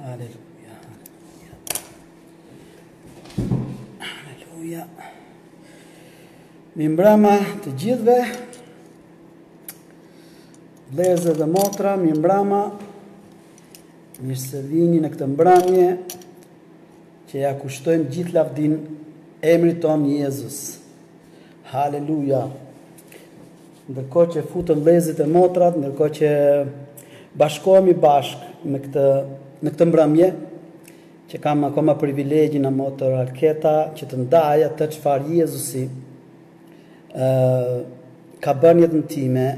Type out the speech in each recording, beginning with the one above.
Aleluja, aleluja. Aleluja. Mirmbrama të gjithëve, vllezër dhe motra, mirmbrama, mirë se vini në këtë mbrëmje, që ia kushtojmë gjithë lavdinë emrit tonë Jezus. Haleluja. Ndërkohë që futen vëllezërit e motrat, ndërkohë që bashkohemi bashkë në këtë në këtë mbrëmje që kam akoma privilegjin nga motër Alketa që të ndaj atë çfarë Jezusi ë ka bën në jetën time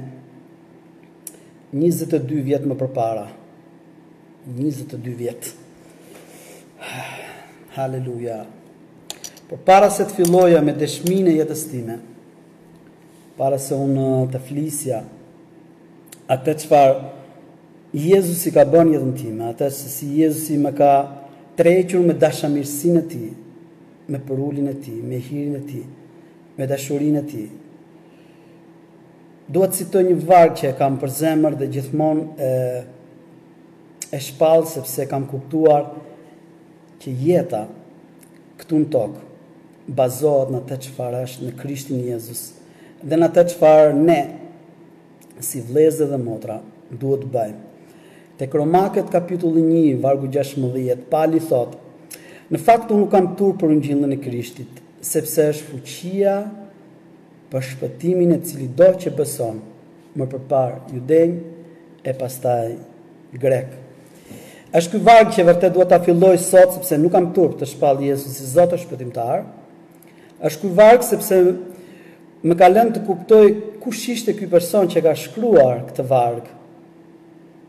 22 vjet më përpara. 22 vjet. Haleluja. Përpara se të filloja me dëshminë e jetës sime, para se unë të flisja atë çfarë Jezusi ka bën në jetën time, atë se si Jezusi më ka tërhequr me dashamirësinë e tij, me përuljen e tij, me hirin e tij, me dashurinë e tij. Dua të citoj një varg që e kam për zemër dhe gjithmonë e e shpall sepse kam kuptuar që jeta këtu në tokë bazohet në atë çfarë është në Krishtin Jezus dhe në atë çfarë ne si vëllezër dhe motra duhet të bëjmë. Tek Romakët kapitulli 1 vargu 16 Pali thotë Në fakt unë nuk kam turp për ungjillin e Krishtit, sepse është fuqia për shpëtimin e cilitdo që beson. më përparë judenj e pastaj grekë. Është ky varg që vërtet dua ta filloj sot sepse nuk kam turp të shpall Jezusin si Zot e Shpëtimtar. Është ky varg sepse më ka lënë të kuptoj kush ishte ky person që e ka shkruar këtë varg.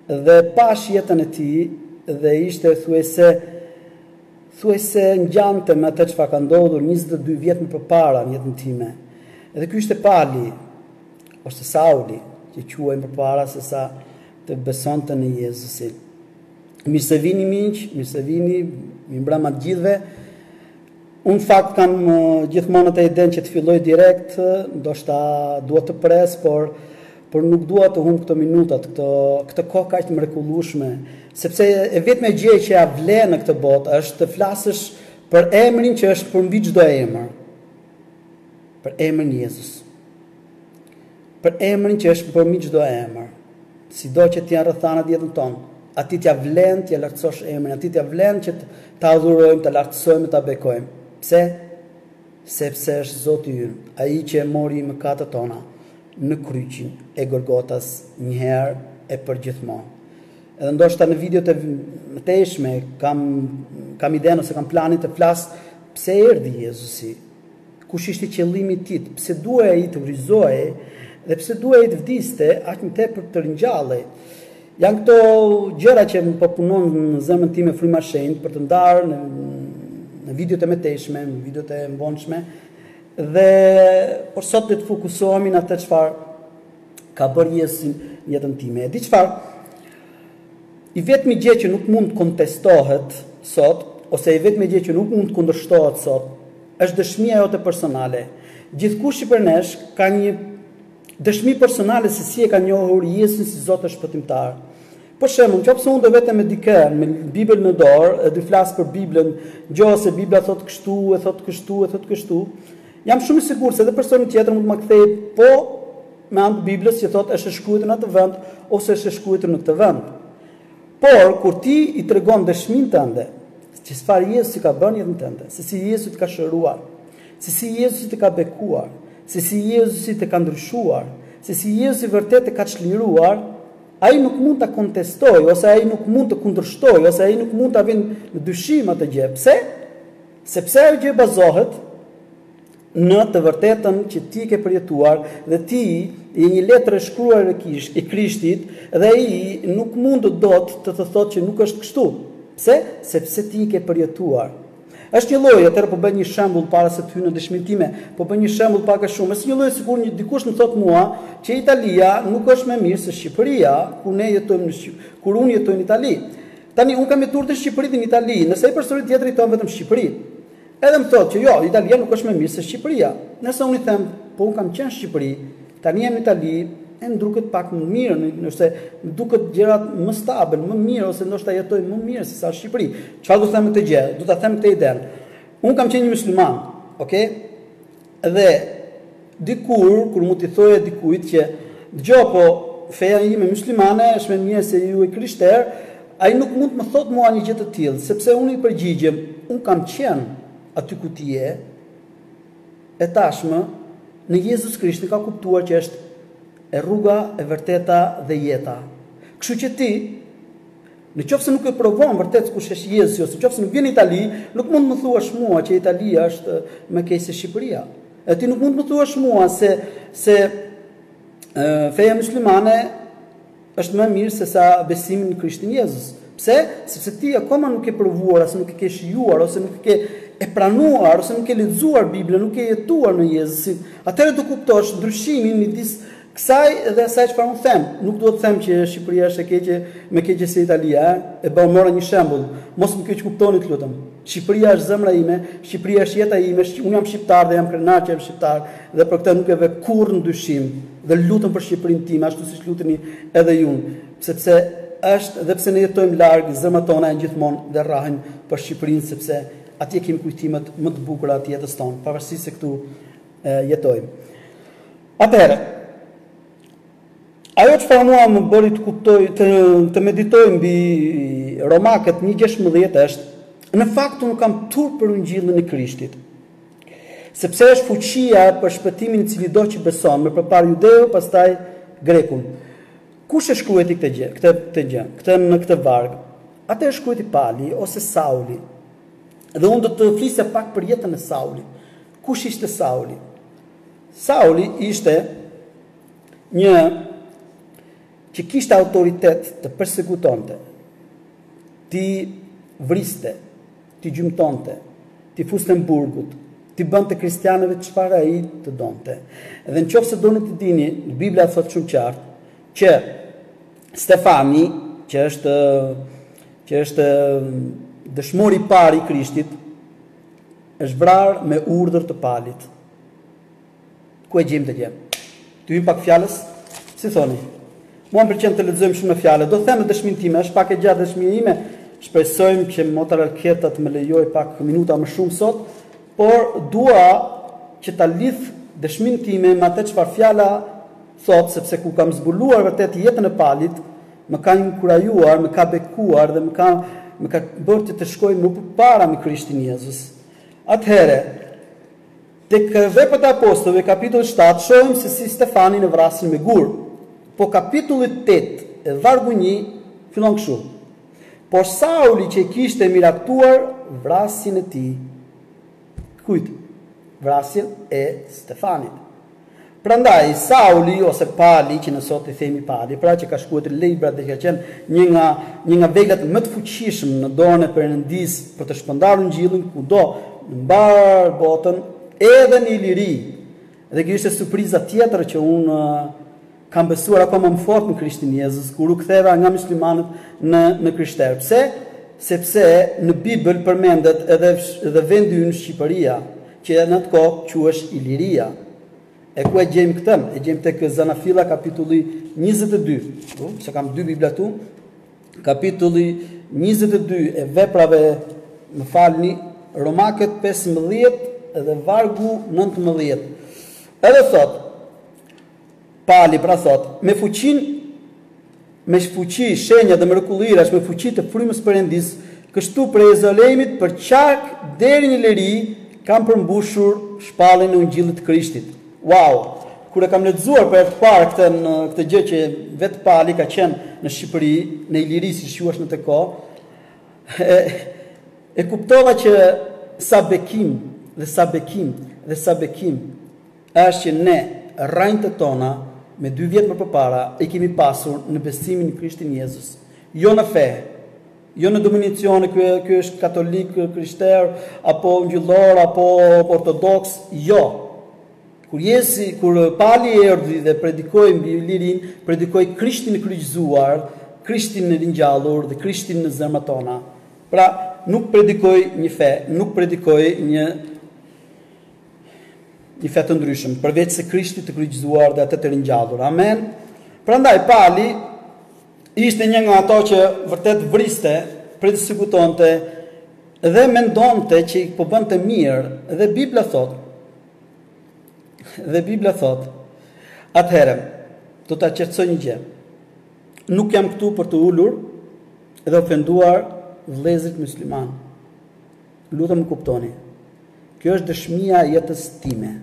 Dhe pashë jetën e tij dhe ishte thuajse thuajse ngjante me atë çfarë ka ndodhur 22 vjet më përpara në jetën time. Dhe ky ishte Pali, ose Sauli, që quhej përpara sesa të besonte në Jezusin. Mirë se vini miq, mirë se vini, mirmbrama të gjithëve. Unë në fakt kam gjithmonë atë idenë që të filloj direkt, ndoshta duhet të pres, por por nuk dua të humb këto minutat, këto këtë kohë kaq të mrekullueshme, sepse e vetmja gjë që ia vlen në këtë botë është të flasësh për emrin që është përmbi çdo emër. Për emrin Jezus. Për emrin që është mbi çdo emër. Sido që të jenë rrethanat në jetën tonë, atij ia vlen t'ia lartësosh emrin, atij ia vlen që ta adhurojmë, ta lartësojmë e ta bekojmë. Pse? Sepse është Zoti ynë, ai që e mori mëkatet tona në kryqin e Golgotas njëherë e përgjithmonë. Edhe ndoshta në videot e mëtejshme kam kam idenë ose kam planin të flas pse erdhi Jezusi. Kush ishte qëllimi i tij? Pse duhej ai të kryqëzohej dhe pse duhej të vdiste aq më tepër të ringjallej? Janë këto gjëra që po punon në zemrën time Fryma e Shenjtë për të ndarë në në videot e mëtejshme, në videot e mbonshme dhe por sot do të fokusohemi në atë çfarë ka bërë Jezusi në jetën time. E di çfarë? I vetmi gjë që nuk mund të kontestohet sot ose i vetmi gjë që nuk mund të kundërshtohet sot është dëshmia jote personale. Gjithkush prej nesh ka një dëshmi personale se si e ka njohur Jezusin si Zot e Shpëtimtar. Për shembull, nëse unë do vete me dikë me Bibël në dorë, dhe do i flas për Biblën, gjoja se Bibla thotë kështu, e thotë kështu, e thotë kështu, Jam shumë i sigurt se edhe personi tjetër mund të ma kthejë po me anë të Biblës që thotë është e shkruajtur në atë vend ose është e shkruajtur në këtë vend. Por kur ti i tregon dëshminë tënde, që çfarë Jezusi ka bërë në jetën tënde, se si Jezusi të ka shëruar, se si Jezusi të ka bekuar, se si Jezusi të ka ndryshuar, se si Jezusi vërtet të ka çliruar, ai nuk mund ta kontestojë ose ai nuk mund të kundërshtojë ose ai nuk mund ta vërë në dyshim atë gjë. Pse? Sepse ajo gjë bazohet në të vërtetën që ti e ke përjetuar dhe ti je një letër e shkruar e kish, e Krishtit dhe ai nuk mund të dot të të thotë që nuk është kështu. Pse? Sepse ti e ke përjetuar. Është një lloj, atëherë po bëj një shembull para se të hyj në dëshminë time, po bëj një shembull pak a shumë. Është një lloj sikur një dikush më thotë mua që Italia nuk është më mirë se Shqipëria, kur ne jetojmë, kur unë jetoj në Itali. Tani unë kam jetuar edhe në Shqipëri edhe në Itali, nëse ai personi tjetër jeton vetëm në Shqipëri. Edhe më thotë që jo, Italia nuk është më mirë se Shqipëria. Nëse unë i them, po unë kam qenë në Shqipëri, tani jam në Itali, e më duket pak më mirë, ose më duket gjërat më stabël, më mirë ose ndoshta jetoj më mirë se sa në Shqipëri. Çfarë do të them me këtë gjë? Do ta them këtë idenë. Unë kam qenë një mysliman, okay? Dhe dikur kur mund t'i thoja dikujt që dëgjo, po feja ime myslimane është më mirë se jo e krishterë, ai nuk mund të më thotë mua një gjë të tillë, sepse unë i përgjigjem unë kam qenë aty ku ti je e tashmë në Jezus Krishtin kam kuptuar që është rruga, e vërteta dhe jeta. Kështu që ti Në qoftë se nuk e provon vërtet kush është Jezusi ose në qoftë se nuk vjen në Itali, nuk mund të më thuash mua që Italia është më e keqe se Shqipëria. E ti nuk mund të më thuash mua se se feja muslimane është më e mirë sesa besimi në Krishtin Jezus. Pse? Sepse ti akoma nuk e provuar, ose nuk e ke shijuar, ose nuk e ke e pranuar, ose nuk e lexuar Biblën, nuk e jetuar me Jezusin. Atëherë do kuptosh ndryshimin midis Kësaj dhe asaj çfarë unë them, nuk dua të them që Shqipëria është e keqe, më e keqe se Italia, e bëra, mora një shembull, mos më keqkuptoni të lutem. Shqipëria është zëmra ime, Shqipëria është jeta ime, unë jam shqiptar dhe jam krenar që jam shqiptar dhe për këtë nuk e vë kurrë në dyshim dhe lutem për Shqipërinë time ashtu siç luteni edhe ju, sepse edhe pse ne jetojmë larg, zëmrat tona janë gjithmonë dhe rrahin për Shqipërinë sepse atje kemi kujtimet më të bukura të jetës tonë, pavarësisht se këtu jetojmë. Atëherë, ajo çfarë mua më bëri të kuptoj, të, të meditoj mbi Romakët 1.16 është, në fakt unë nuk kam turp për ungjillin e Krishtit, sepse është fuqia për shpëtimin e cilitdo që beson, më përpara judeun, pastaj grekun. Kush e shkruajti këtë gjë, këtë këtë gjë, këtë në këtë varg? Atë e shkruajti Pali ose Sauli. Dhe unë do të flas pak për jetën e Saulit. Kush ishte Sauli? Sauli ishte një që kishte autoritet të persekutonte, t'i vriste, t'i gjymtonte, t'i fuste në burgut, t'i bënte kristianëve çfarë ai të donte. Dhe në qofë se doni të dini, Bibla thotë shumë qartë, që Stefani, që është, që është dëshmori i parë i Krishtit, Është vrarë me urdhër të Palit. Ku e gjejmë këtë gjë? T'i hyjmë pak fjalës? Si thoni? Mua më pëlqen të lexojmë shumë në fjalë. Do them dhe dëshminë time, është pak e gjatë dëshmia ime. Shpresojmë që motra Alketa të më lejojë pak minuta më shumë sot, por dua që ta lidh dëshminë time me atë çfarë fjala Thotë, Sepse kur kam zbuluar vërtet jetën e Palit, më ka inkurajuar, më ka bekuar dhe më ka më ka bërë që të shkoj më përpara me Krishtin Jezus. Atëherë, tek Veprat e Apostujve, kapitulli shtatë, shohim se si Stefanin e vrasin me gur. Po kapitulli tetë, e vargu një, fillon kështu, Por Sauli që e kishte miratuar vrasjen e tij. Kujt? Vrasjen e Stefanit. Prandaj, Sauli, ose Pali, që ne sot i themi Pali, pra që ka shkruajtur librat dhe që ka qenë një nga, një nga veglat më të fuqishëm në dorën e Perëndisë për të shpërndarë Ungjillin kudo në mbarë botën, edhe në Iliri. Dhe kjo ishte surpriza tjetër që unë Kam besuar akoma më fort në Krishtin Jezus, kur u ktheva nga myslimanët në në krishterë. Pse? Sepse në Bibël përmendet edhe dhe vendi ynë Shqipëria, që në atë kohë quhesh Iliria. E ku e gjejmë këtën? E gjejmë tek Zanafilla kapitulli 22. Po, se kam dy Bibla këtu. Kapitulli 22 e veprave, më falni, Romakët 15 dhe vargu 19. Edhe thotë, Pali pra thotë, me fuqinë me fuqi shenjash dhe mrekullirash me fuqi të Frymës së Perëndisë kështu prej Jeruzalemit përqark deri në Iliri kam përmbushur shpalljen e ungjillit të krishtit wow kur e kam lexuar për herë të parë këtë në këtë gjë që vetë pali ka qenë në shqipëri në iliri si quhesh në atë kohë e, e kuptova që sa bekim dhe sa bekim dhe sa bekim është që ne rrënjët tona dy mijë vjet më përpara i kemi pasur në besimin në Krishtin Jezus, jo në fe, jo në dominicione, ky ky është katolik, krishterë, apo ungjillor, apo ortodoks, jo. Kur Jesi, kur Pali erdhi dhe predikoi në Ilirinë, predikoi Krishtin e kryqëzuar, Krishtin e ringjallur dhe Krishtin në zemrat tona. Pra, nuk predikoi një fe, nuk predikoi një Një fe të ndryshëm, përveç se Krishtit të kryqëzuar dhe atë të ringjallur. Amen. Prandaj Pali ishte një nga ato që vërtet vriste, persekutonte dhe mendonte që i po bënte mirë dhe Bibla thotë. Dhe Bibla thotë. Atëherë do ta qartësoj një gjë. Nuk jam këtu për të ulur dhe ofenduar vëllezërit myslimanë. Lutem më kuptoni. Kjo është dëshmia e jetës time.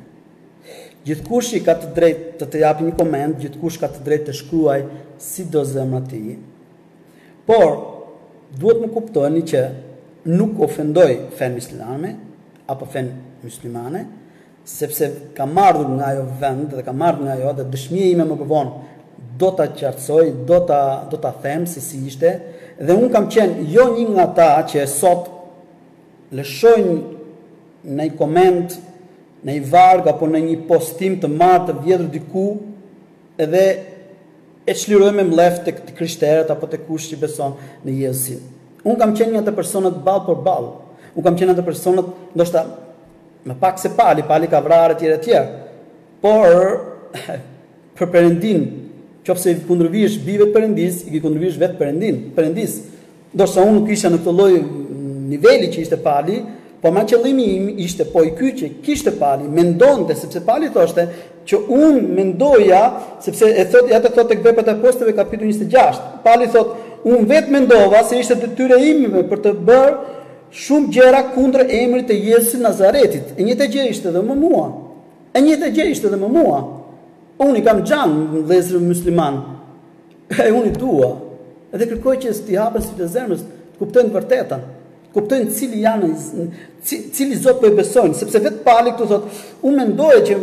Gjithkush i ka të drejtë të të japë një koment, gjithkush ka të drejtë të shkruajë si do zemra e tij. Por, duhet më kuptoni që nuk ofendoj fenë islame, apo fenë myslimane, sepse kam ardhur nga ajo vend dhe kam ardhur nga ajo dhe dëshmia ime më për vonë do ta qartësoj, do ta do ta them se si ishte dhe unë kam qenë jo një nga ata që e sot lëshojnë në një koment, në një varg apo në një postim të marrë të vjedhur diku edhe e çlirojnë me mllef tek të krishterët apo tek kush që beson në Jezusin. Unë kam qenë nga ata personat ballë për ballë. Unë kam qenë nga ata personat, ndoshta, Më pak se Pali, Pali ka vrarë etj etj. Por për Perëndinë, qofse i kundërvihesh bijve të Perëndisë, i kundërvihesh vetë Perëndin, Perëndisë. Ndonëse unë nuk isha në këtë lloj niveli që ishte Pali, Po ma qëllimi im ishte po ai ky që kishte Pali, mendonte sepse Pali thoshte që unë mendoja sepse e thotë ja të thotë tek veprat e apostujve kapitulli 26. Pali thotë unë vetë mendova se ishte detyra ime për të bërë shumë gjëra kundër emrit të Jezusit Nazaretit. E njëjta gjë ishte dhe me mua. E njëjta gjë ishte edhe me mua. Unë i kam xhan vëllezërit myslimanë. E unë i dua. Dhe kërkoj që t'i hapen sytë e zemrës, të kuptojnë të vërtetën. Të kuptojnë cili janë, cili Zot po i besojnë. Sepse vetë Pali këtu thotë, unë mendoja që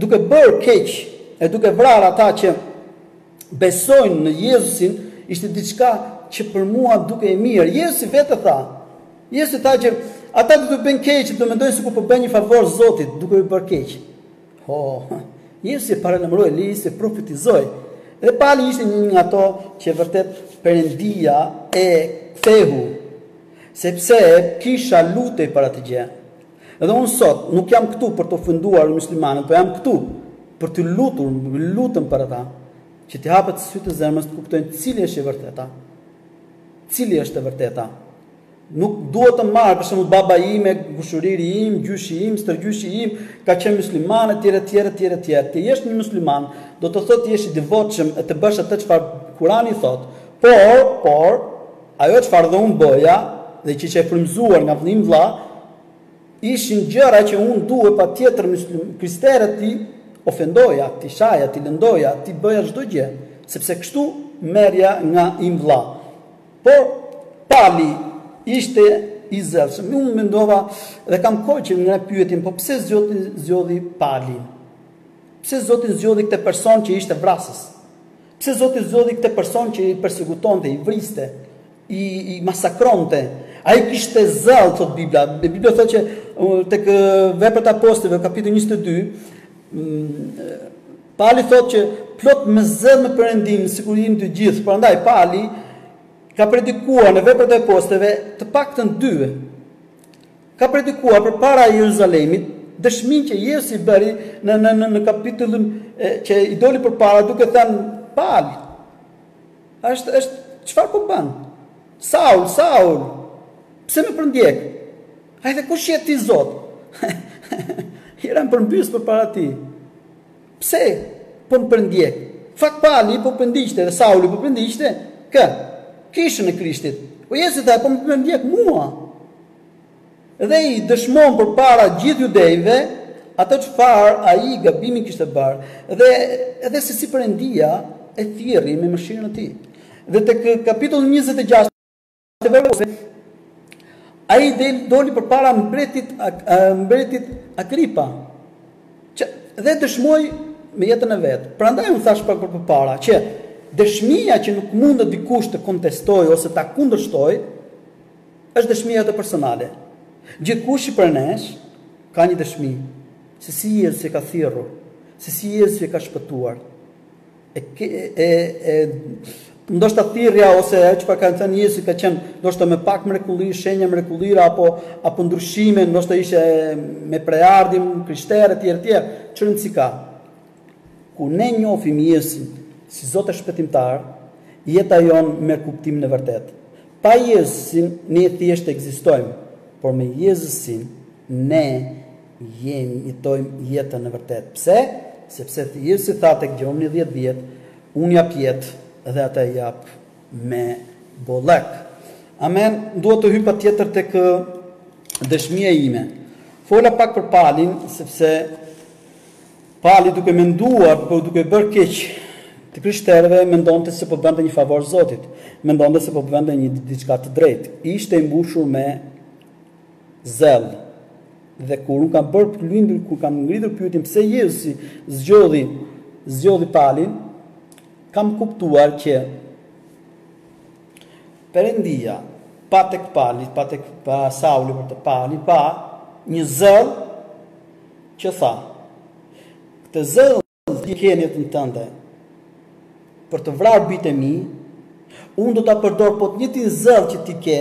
duke bërë keq e duke vrarë ata që besojnë në Jezusin ishte diçka që për mua dukej e mirë. Jezusi vetë e tha. Jezusi tha që ata do të bëjnë keq, do mendojnë sikur po bëjnë një favor Zotit duke u bërë keq. Ho, Jezusi e paralajmëroi, Jezusi profetizoi. Dhe Pali ishte një nga ato që vërtet Perëndia e ktheu, sepse kisha lutej për atë gjë. Edhe unë sot nuk jam këtu për t'i ofenduar myslimanët, por jam këtu për t'u lutur, lutem për ata, që t'i hapet sytë e zemrës të kuptojnë cili është e vërteta. Cili është e vërteta? Nuk duhet të marr për shembull baba im, kushëriri im, gjyshi im, stërgjyshi im, ka qenë musliman etj etj etj etj. Të jesh një musliman do të thotë të jesh i devotshëm e të bësh atë çfarë Kurani thotë. Por, por ajo çfarë dhe unë bëja dhe që isha i frymëzuar nga vëllai im vëlla, ishin gjëra që unë duhet patjetër mysliman, krishterët t'i ofendoja, t'i shaja, t'i lëndoja, t'i bëja çdo gjë, sepse kështu merrja nga im vëlla. Por Pali ishte i zellshëm. Unë mendova dhe kam kohë që ngre pyetjen, po pse Zoti zgjodhi Palin? Pse Zoti zgjodhi këtë person që ishte vrasës? Pse Zoti zgjodhi këtë person që i persekutonte, i vriste, i, i masakronte? Ai kishte zell, thotë Bibla. Dhe Bibla thotë që tek veprat e apostujve, kapitulli 22, Pali thotë që plot me zell në Perëndinë, sikur jemi të gjithë. Prandaj Pali ka predikuar në veprat e apostujve të paktën dy herë. ka predikuar përpara Jeruzalemit dëshminë që Jezusi i bëri në në në në kapitullin që i doli përpara duke thënë Pal është është çfarë po bën? Saul, Saul, pse më përndjek? Ai dhe kush je ti Zot? I ra përmbys përpara tij. Pse po më përndjek? Fakt, Pali po përndiqte dhe Sauli po përndiqte kë? Kishën e Krishtit. Po Jezusi tha, po më përndjek mua! Dhe i dëshmon përpara gjithë judejve atë çfarë ai gabimi kishte bërë dhe edhe se si Perëndia e thirri me mëshirën e tij. Dhe tek kapitulli njëzet e gjashtë. Të vërëse, ai del doli përpara mbretit, mbretit Agripa, që dhe dëshmoi me jetën e vet. Prandaj unë thashë pak përpara, që dëshmia që nuk mundet dikush ta kontestojë ose ta kundërshtojë, është dëshmia jote personale. Gjithkush prej nesh, ka një dëshmi, se si Jezusi e ka thirrur, se si Jezusi e ka shpëtuar. e e ndoshta thirrja ose ajo çfarë ka thënë Jezusi ka qenë ndoshta me pak mrekulli, shenja mrekullira apo apo ndryshime, ndoshta ishe me prejardhje të krishterë etj etj. Ç'rëndësi ka. Kur ne njohim Jezusin si Zot e shpëtimtar, jeta jonë merr kuptimin e vërtetë. Pa Jezusin ne thjesht ekzistojmë, por me Jezusin Ne jemi, jetojmë jetën e vërtetë. Pse? Sepse Jezusi tha tek Gjoni dhjetë dhjetë, Unë jap jetë dhe atë e jap me bollëk. Amen. Dua të hyj patjetër tek dëshmia ime. Fola pak për Palin, sepse Pali duke menduar, duke, duke bërë keq të krishterëve, mendonte se po bënte një favor Zotit. Mendonte se po bënte një diçka të drejtë. Ishte i mbushur me zell dhe kur unë kam bërë përlindjen kur kam ngritur pyetjen pse Jezusi zgjodhi zgjodhi Palin kam kuptuar që Perëndia pa tek Pali pa tek pa Sauli për te Pali pa një zell që tha këtë zell që ke në jetën tënde për të vrarë bijtë e mi, unë do ta përdor po të njëjtin zell që ti ke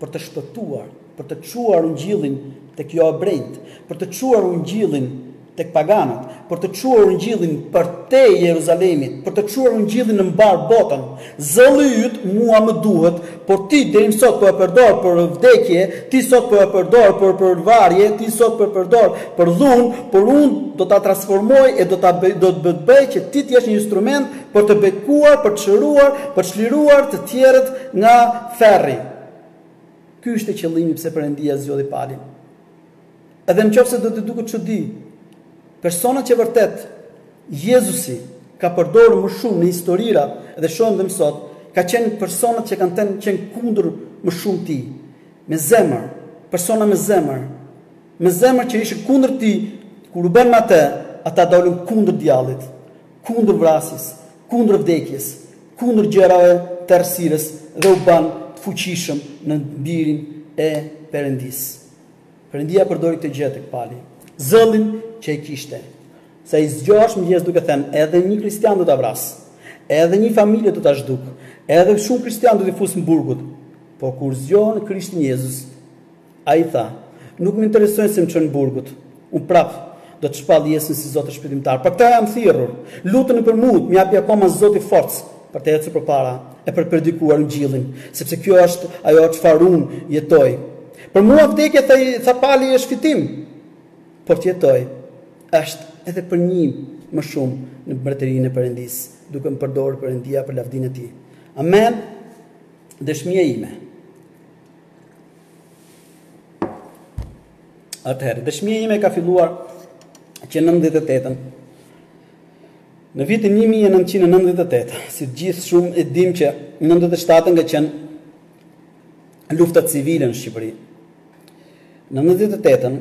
për të shpëtuar, për të çuar ungjillin tek jo ebrenjtë, për të çuar ungjillin tek paganët, për të çuar ungjillin përtej Jeruzalemit, për të çuar ungjillin në mbarë botën. Zelli yt mua më duhet, por ti deri sot po e përdor për vdekje, ti sot po e përdor për për vrasje, ti sot po e përdor për dhunë, por unë do ta transformoj e do ta bëj do të bëj që ti të jesh një instrument për të bekuar, për të shëruar, për të çliruar të tjerët nga ferri. Ky ishte qëllimi pse Perëndia zgjodhi Palin. Edhe në qoftë se do të duket çudi, personat që vërtet Jezusi ka përdorur më shumë në historia dhe shohim dhe sot, ka qenë personat që kanë qenë kundër më shumë tij. Me zemër, persona me zemër, me zemër që ishin kundër tij, kur u bënë me atë, ata dolën kundër djallit, kundër vrasjes, kundër vdekjes, kundër gjërave të errësirës dhe u bënë të fuqishëm në birin e Perëndisë. Perëndia përdori këtë gjë tek Pali, zellin që ai kishte. Se ai zgjohesh në mëngjes duke thënë, Edhe një kristian do ta vras. Edhe një familje do ta zhduk. Edhe shumë kristianë do t'i fus në burg. Por kur u zgjua në Krishtin Jezus, ai tha, Nuk më intereson se më çojnë në burg. Unë prap do të shpall Jezusin si Zot e Shpëtimtar. Për këtë jam thirrur. Luteni për mua, më japë akoma Zoti forcë për të ecur përpara e për të predikuar Ungjillin, sepse kjo është ajo çfarë unë jetoj. Për mua vdekja tha tha Pali është fitim, por të jetoj është edhe për një më shumë në mbretërinë e Perëndisë, duke më përdorur Perëndia për lavdinë e Tij. Amen. Dëshmia ime. Atëherë, dëshmia ime ka filluar që 98-ën. Në vitin 1998, si të gjithë shumë e dim që 97-ën ka qenë Lufta civile në Shqipëri. Në nëntëdhjetë e tetën,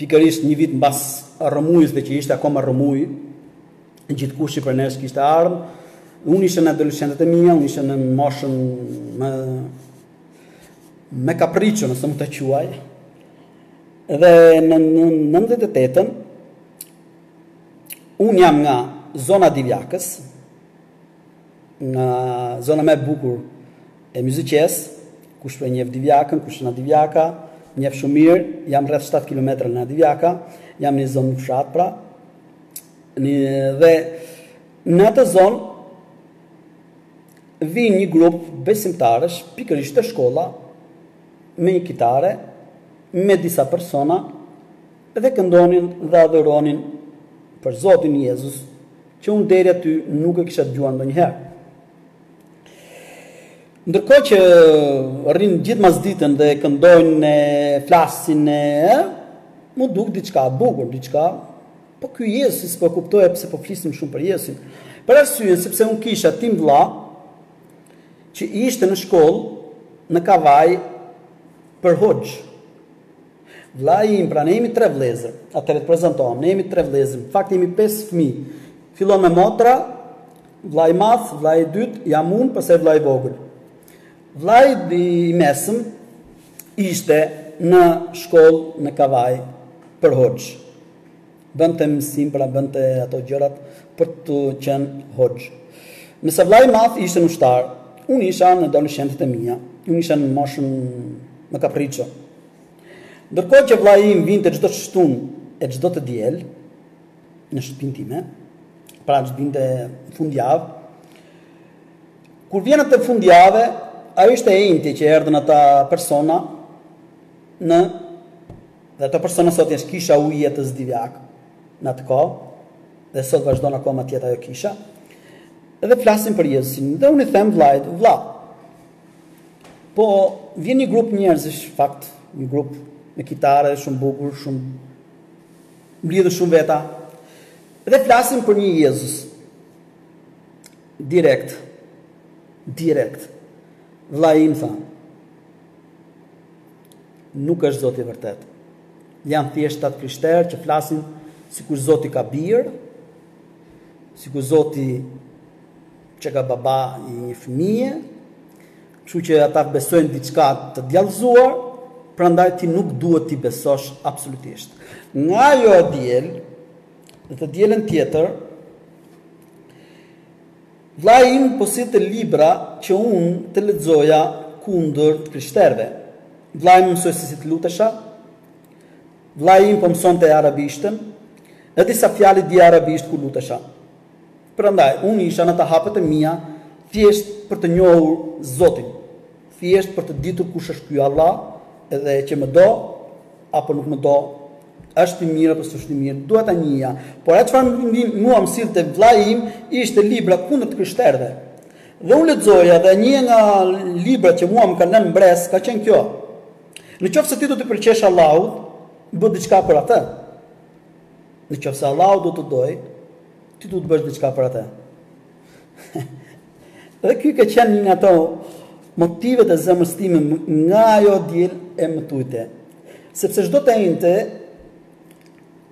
pikërisht një vit mbas rrëmujës dhe që ishte akoma rrëmujë, gjithkush prej nesh kishte armë. Unë isha në adoleshencën e mia, unë isha në moshën më me kapriço, nëse mund ta quaj. Dhe në 98-ën unë jam nga zona e Divjakës, nga zona më e bukur e Myzeqesë, kush po e njeh Divjakën, kush është nga Divjaka, e njeh shumë mirë, jam rreth 7 kilometra nga Divjaka, jam në një zonë fshat pra. Në dhe në atë zonë vijnë një grup besimtarësh pikërisht te shkolla me një kitare me disa persona dhe këndonin dhe adhuronin për Zotin Jezus që unë deri aty nuk e kisha dëgjuar ndonjëherë. Ndërkohë që rrinë gjithë masditën dhe këndojnë e flasin e m'u duk diçka e bukur, diçka po ky Jezusi s'po e kuptoja pse po flisnin shumë për Jezusin. Për arsyen sepse unë kisha tim vëlla që ishte në shkollë në Kavajë për hoxhë. Vëllai im, pra ne jemi tre vëllezër. Atëherë të prezantohem, ne jemi tre vëllezër. Në fakt jemi pesë fëmijë. Fillon me motra, vëllai i madh, vëllai i dytë, jam unë, pastaj vëllai i vogël. Vëllai i mesëm ishte në shkollë në Kavajë për hoxhë. Bënte mësim, pra bënte ato gjërat për të qenë hoxhë. Ndërsa vëllai i madh ishte ushtar, unë isha në adoleshencën e mia, unë isha në moshën më kapriço. Ndërkohë që vëllai im vinte çdo të shtunë e çdo të diel në shtëpinë time, pra që vinte fundjavës, kur vjen atë fundjavë, ajo ishte e enjte që erdhën ata persona në Dhe ato persona sot është kisha Uji i Jetës Divjakë në atë kohë dhe sot vazhdon akoma të jetë ajo kisha. Dhe flasin për Jezusin. Dhe unë i them vëllait, vëlla. Po vjen një grup njerëzish fakt, një grup me kitare shumë bukur, shumë mblidhen shumë veta. Dhe flasin për një Jezus. Direkt. Direkt. Vëllai im tha, nuk është Zoti i vërtetë. Janë thjesht ata të krishterë që flasin sikur Zoti ka bir, sikur Zoti qenka baba i një fëmije, kështu që ata besojnë diçka të djallëzuar, prandaj ti nuk duhet t'i besosh absolutisht. Nga ajo e diel, dhe të dielën tjetër, Vëllai im po sillte libra që unë të lexoja kundër të krishterëve. Vëllai më mësoi se si të lutesha. Vëllai im po mësonte arabishten. Edhe disa fjalë i dija arabisht kur lutesha. Prandaj, unë isha në ato hapat e mia thjesht për të njohur Zotin, thjesht për të ditur kush është ky Allah edhe që më do apo nuk më do. Është i mirë apo s'është i mirë, doja ta njihja. Por atë çfarë mua më sillte vëllai im ishte libra kundër të krishterëve. Dhe unë lexoja dhe një nga librat që mua më ka lënë mbresë ka qenë kjo. Në qoftë se ti do t'i pëlqesh Allahut, bëj diçka për atë. Në qoftë se Allahu do të të dojë, ti duhet të bësh diçka për atë. Dhe ky ka qenë një nga ato motivet e zemrës time nga ajo e diel e më tutje. Sepse çdo të enjte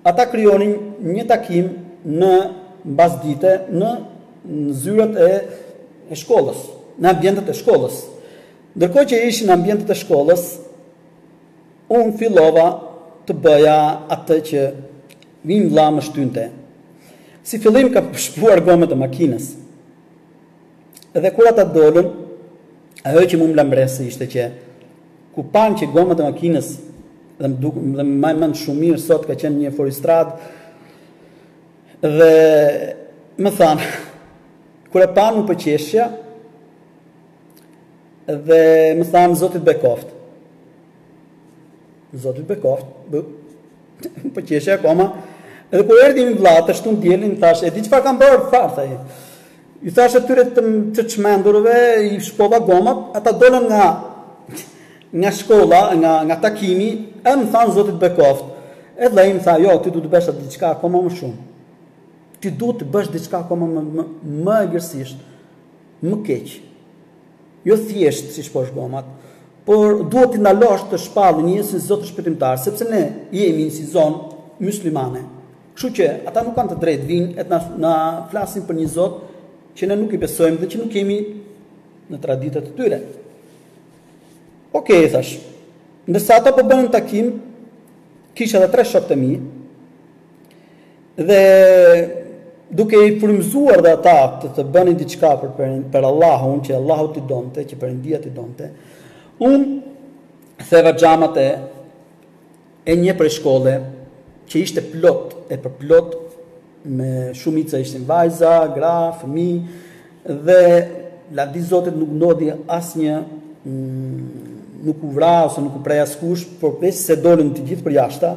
ata krijonin një takim në mbasdite në në zyrat e e shkollës, në ambientet e shkollës. Ndërkohë që ishin në ambientet e shkollës, unë fillova të bëja atë që Im vlla më shtynte. Si fillim ka shpuar gomat e makinës. Dhe kur ata dolën, ajo që më më la mbresë ishte që kur panë që gomat e makinës dhe më duk dhe e maj mend shumë mirë sot ka qenë një fuoristradë dhe më than kur e panë më buzëqeshën dhe më than Zoti të bekoftë, Zoti të bekoftë bë Po qeshe akoma. Edhe kur erdhi im vlla të shtun dielin, i thashë, e di çfarë kam bërë, Çfarë tha ai. I thashë atyre të, të çmendurëve, i shpova gomat, ata dolën nga nga shkolla, nga nga takimi, e më thanë Zoti të bekoftë. Edhe ai më tha, jo, ti duhet të bësh atë diçka akoma më shumë. Ti duhet të bësh diçka akoma më më, më egërsisht. Më keq. Jo thjesht t'i shposh gomat. Por duhet t'i ndalosh të shpallin Jezusin Zot e shpëtimtar, sepse ne jemi një si zonë myslimane. Kështu që ata nuk kanë të drejtë vijnë e të na flasin për një zot që ne nuk i besojmë dhe që nuk jemi në traditat e tyre. Ok, i thash. Ndërsa ata po bënin takim, kisha dhe tre shokët e mi, Dhe duke i frymëzuar dhe ata të të bënin diçka për për Allahun që Allahu t'i donte, që Perëndia t'i donte. Un theva xhamat e e një prej shkollave që ishte plot e për plot me shumica ishin vajza, gra, fëmijë dhe lavdi Zotit nuk ndodhi asnjë mm, nuk u vra ose nuk u prej askush, por veçse dolën të gjithë përjashta.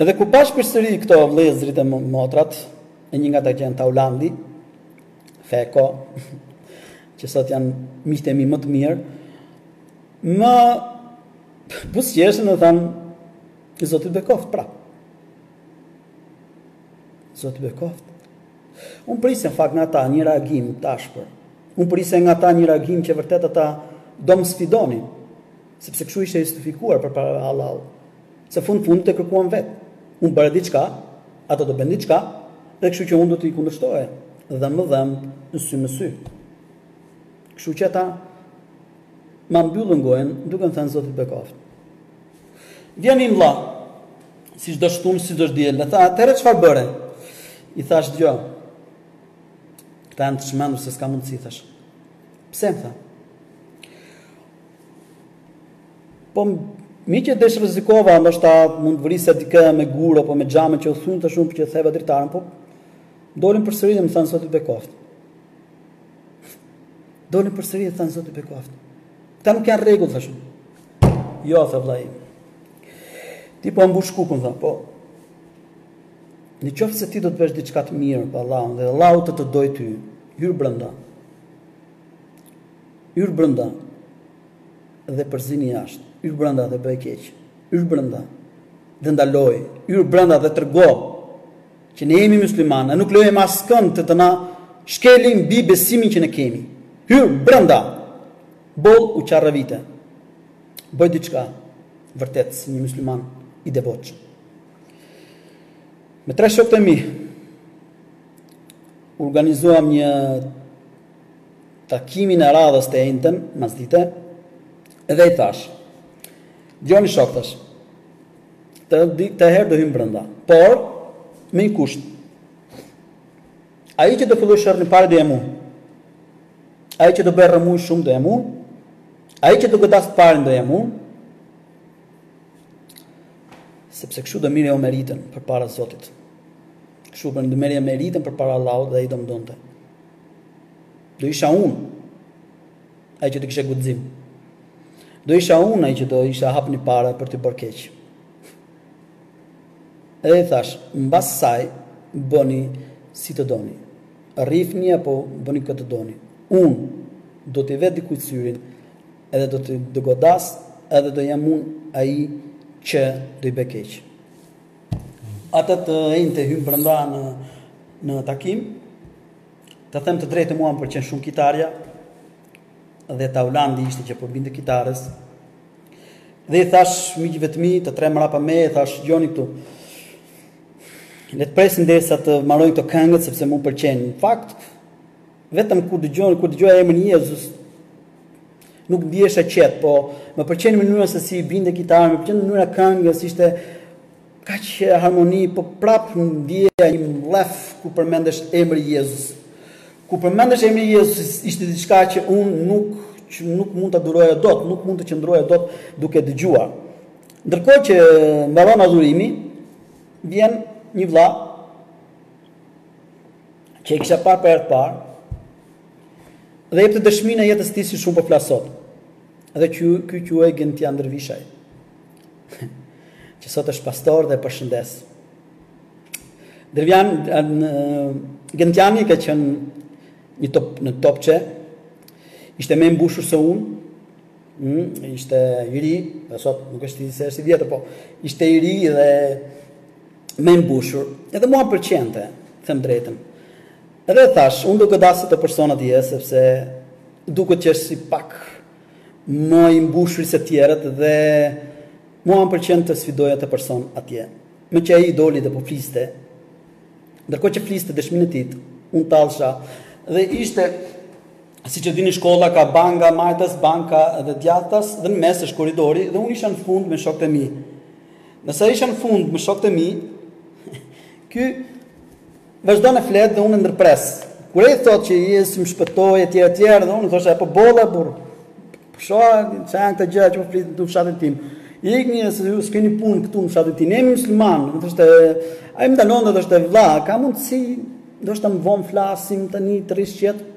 Edhe kur pashë përsëri këto vëllezërit e motrat, e një nga ta qenë Taulandi, Feko, që sot janë miqtë e mi më të mirë, më buzëqeshën dhe thanë, Zoti të bekoftë, pra. Zoti të bekoftë. Unë prisja në fakt nga ata një reagim të ashpër. Unë prisja nga ata një reagim që vërtet ata do më sfidonin, sepse këshu isha i justifikuar përpara Allahut. Se fund fundit e kërkuan vetë. Unë bëra diçka, ata do bëjnë diçka, dhe kështu që unë do t'i kundërshtoja, dhëmb më dhëmb, sy më sy. Kështu që ata ma mbyllën gojën duke më thënë Zoti të bekoftë. Vjen im vlla, si çdo shtunë, si çdo diel, e tha, atëherë çfarë bëre? I thash dëgjo. Këta janë të çmendur se s'ka mundësi thash. Pse më tha? Po miq desh rrezikova, ndoshta mund të vrisja dikë me gurë apo me xhama që u thyn, të shumë por që theva dritarën, po dolën përsëri dhe më thanë zoti bekoftë. Dolën përsëri dhe thanë zoti bekoftë. Këta nuk janë në rregull thashë. Jo, tha vllai. Ti po mbush kokën tha, po. Në qoftë se ti do të bësh diçka të mirë për Allahun dhe Allahu të të dojë ty, hyr brenda. Hyr brenda. Dhe përzini jashtë. Hyr brenda dhe bëj keq. Hyr brenda dhe ndaloj. Hyr brenda dhe trego që ne jemi myslimanë e nuk lejojmë askënd të na shkeli mbi besimin që ne kemi. Hyr brenda. Boll u qarravite. Bëj diçka vërtet si një mysliman i devotshëm. Me tre shokët e mi organizuam një takimin e radhës të enjten, masdite, dhe i thashë, Dëgjoni shokë, thashë, kët herë do hymë brënda, por, me një kusht, ai që do filloj sherrin i pari do jam unë, ai që do bëj rrëmujë shumë do jam unë, Ai që do godasë i pari do jam unë, sepse kështu do merrja unë meritën përpara Zotit. Kështu pra do merrja meritën përpara Allahut dhe ai do më donte. Do isha unë ai që do kisha guxim. Do isha unë ai që do isha hap një para për t'i bërë keq. Edhe i thash, mbas saj bëni si të doni. Rrifni apo bëni kë të doni. Unë do t'i vë dikujt syrin, edhe do ta godas, edhe do jam unë ai që do i bëj keq. Atë të enjte hymë brënda në, në takim, të them të drejtën mua më pëlqen shumë kitarja, dhe Taulandi ishte që po i binte kitarës, dhe i thash miqve të mi, të tre mrapa meje, i thash gjoni këtu, le të presim derisa të marojnë këto këngët, sepse mu më pëlqen, në fakt, Vetëm kur dëgjo, kur dëgjoja emrin Jezus, nuk ndihesha i qetë, po më pëlqen mënyra se si i binte kitarës, më pëlqen mënyra e këngës, ishte kaq harmoni, po prap ndjeja një mllef kur përmendesh emri Jezus. Kur përmendesh emri Jezus ishte diçka që un nuk që nuk mund ta duroja dot, nuk mund të qëndroja dot duke dëgjuar. Ndërkohë që mbaron adhurimi, vjen një vlla që e kisha parë për herë të parë, dhe jepte dëshminë e jetës së tij siç unë po flas sot. Dhe ky ky quhej Gentian Dervishaj. që sot është pastor dhe e përshëndes. Dervian Gentiani ka qenë një top në topçe. Ishte më i mbushur se unë, Mm, ishte i ri, dhe sot nuk është se është i vjetër, po ishte i ri dhe më i mbushur. Edhe mua pëlqente, them drejtën. Edhe thashë, unë do godas atë person atje, sepse duket që është si pak më i mbushur se të tjerët dhe mua më pëlqen të sfidoj atë person atje. Meqë ai doli dhe po fliste, ndërkohë që fliste dëshminë e tij, unë tallesha, dhe ishte Siç e dini shkolla ka banka nga majtas, banka edhe djathtas dhe në mes është korridori dhe unë isha në fund me shokët e mi. Nëse isha në fund me shokët e mi, ky vazhdon e flet dhe unë e ndërpres. Kur ai thotë që Jezusi më shpëtoi etj etj dhe unë thosha po boll o burrë. Po ça janë këta gjëra që po flitni në fshatin tim. Ikni se ju s'keni punë këtu në fshatin tim. Ne jemi muslimanë, i thosha, ai më ndalon dhe thoshte vëlla, ka mundësi Ndoshta më vonë flasim tani të rrish qetë.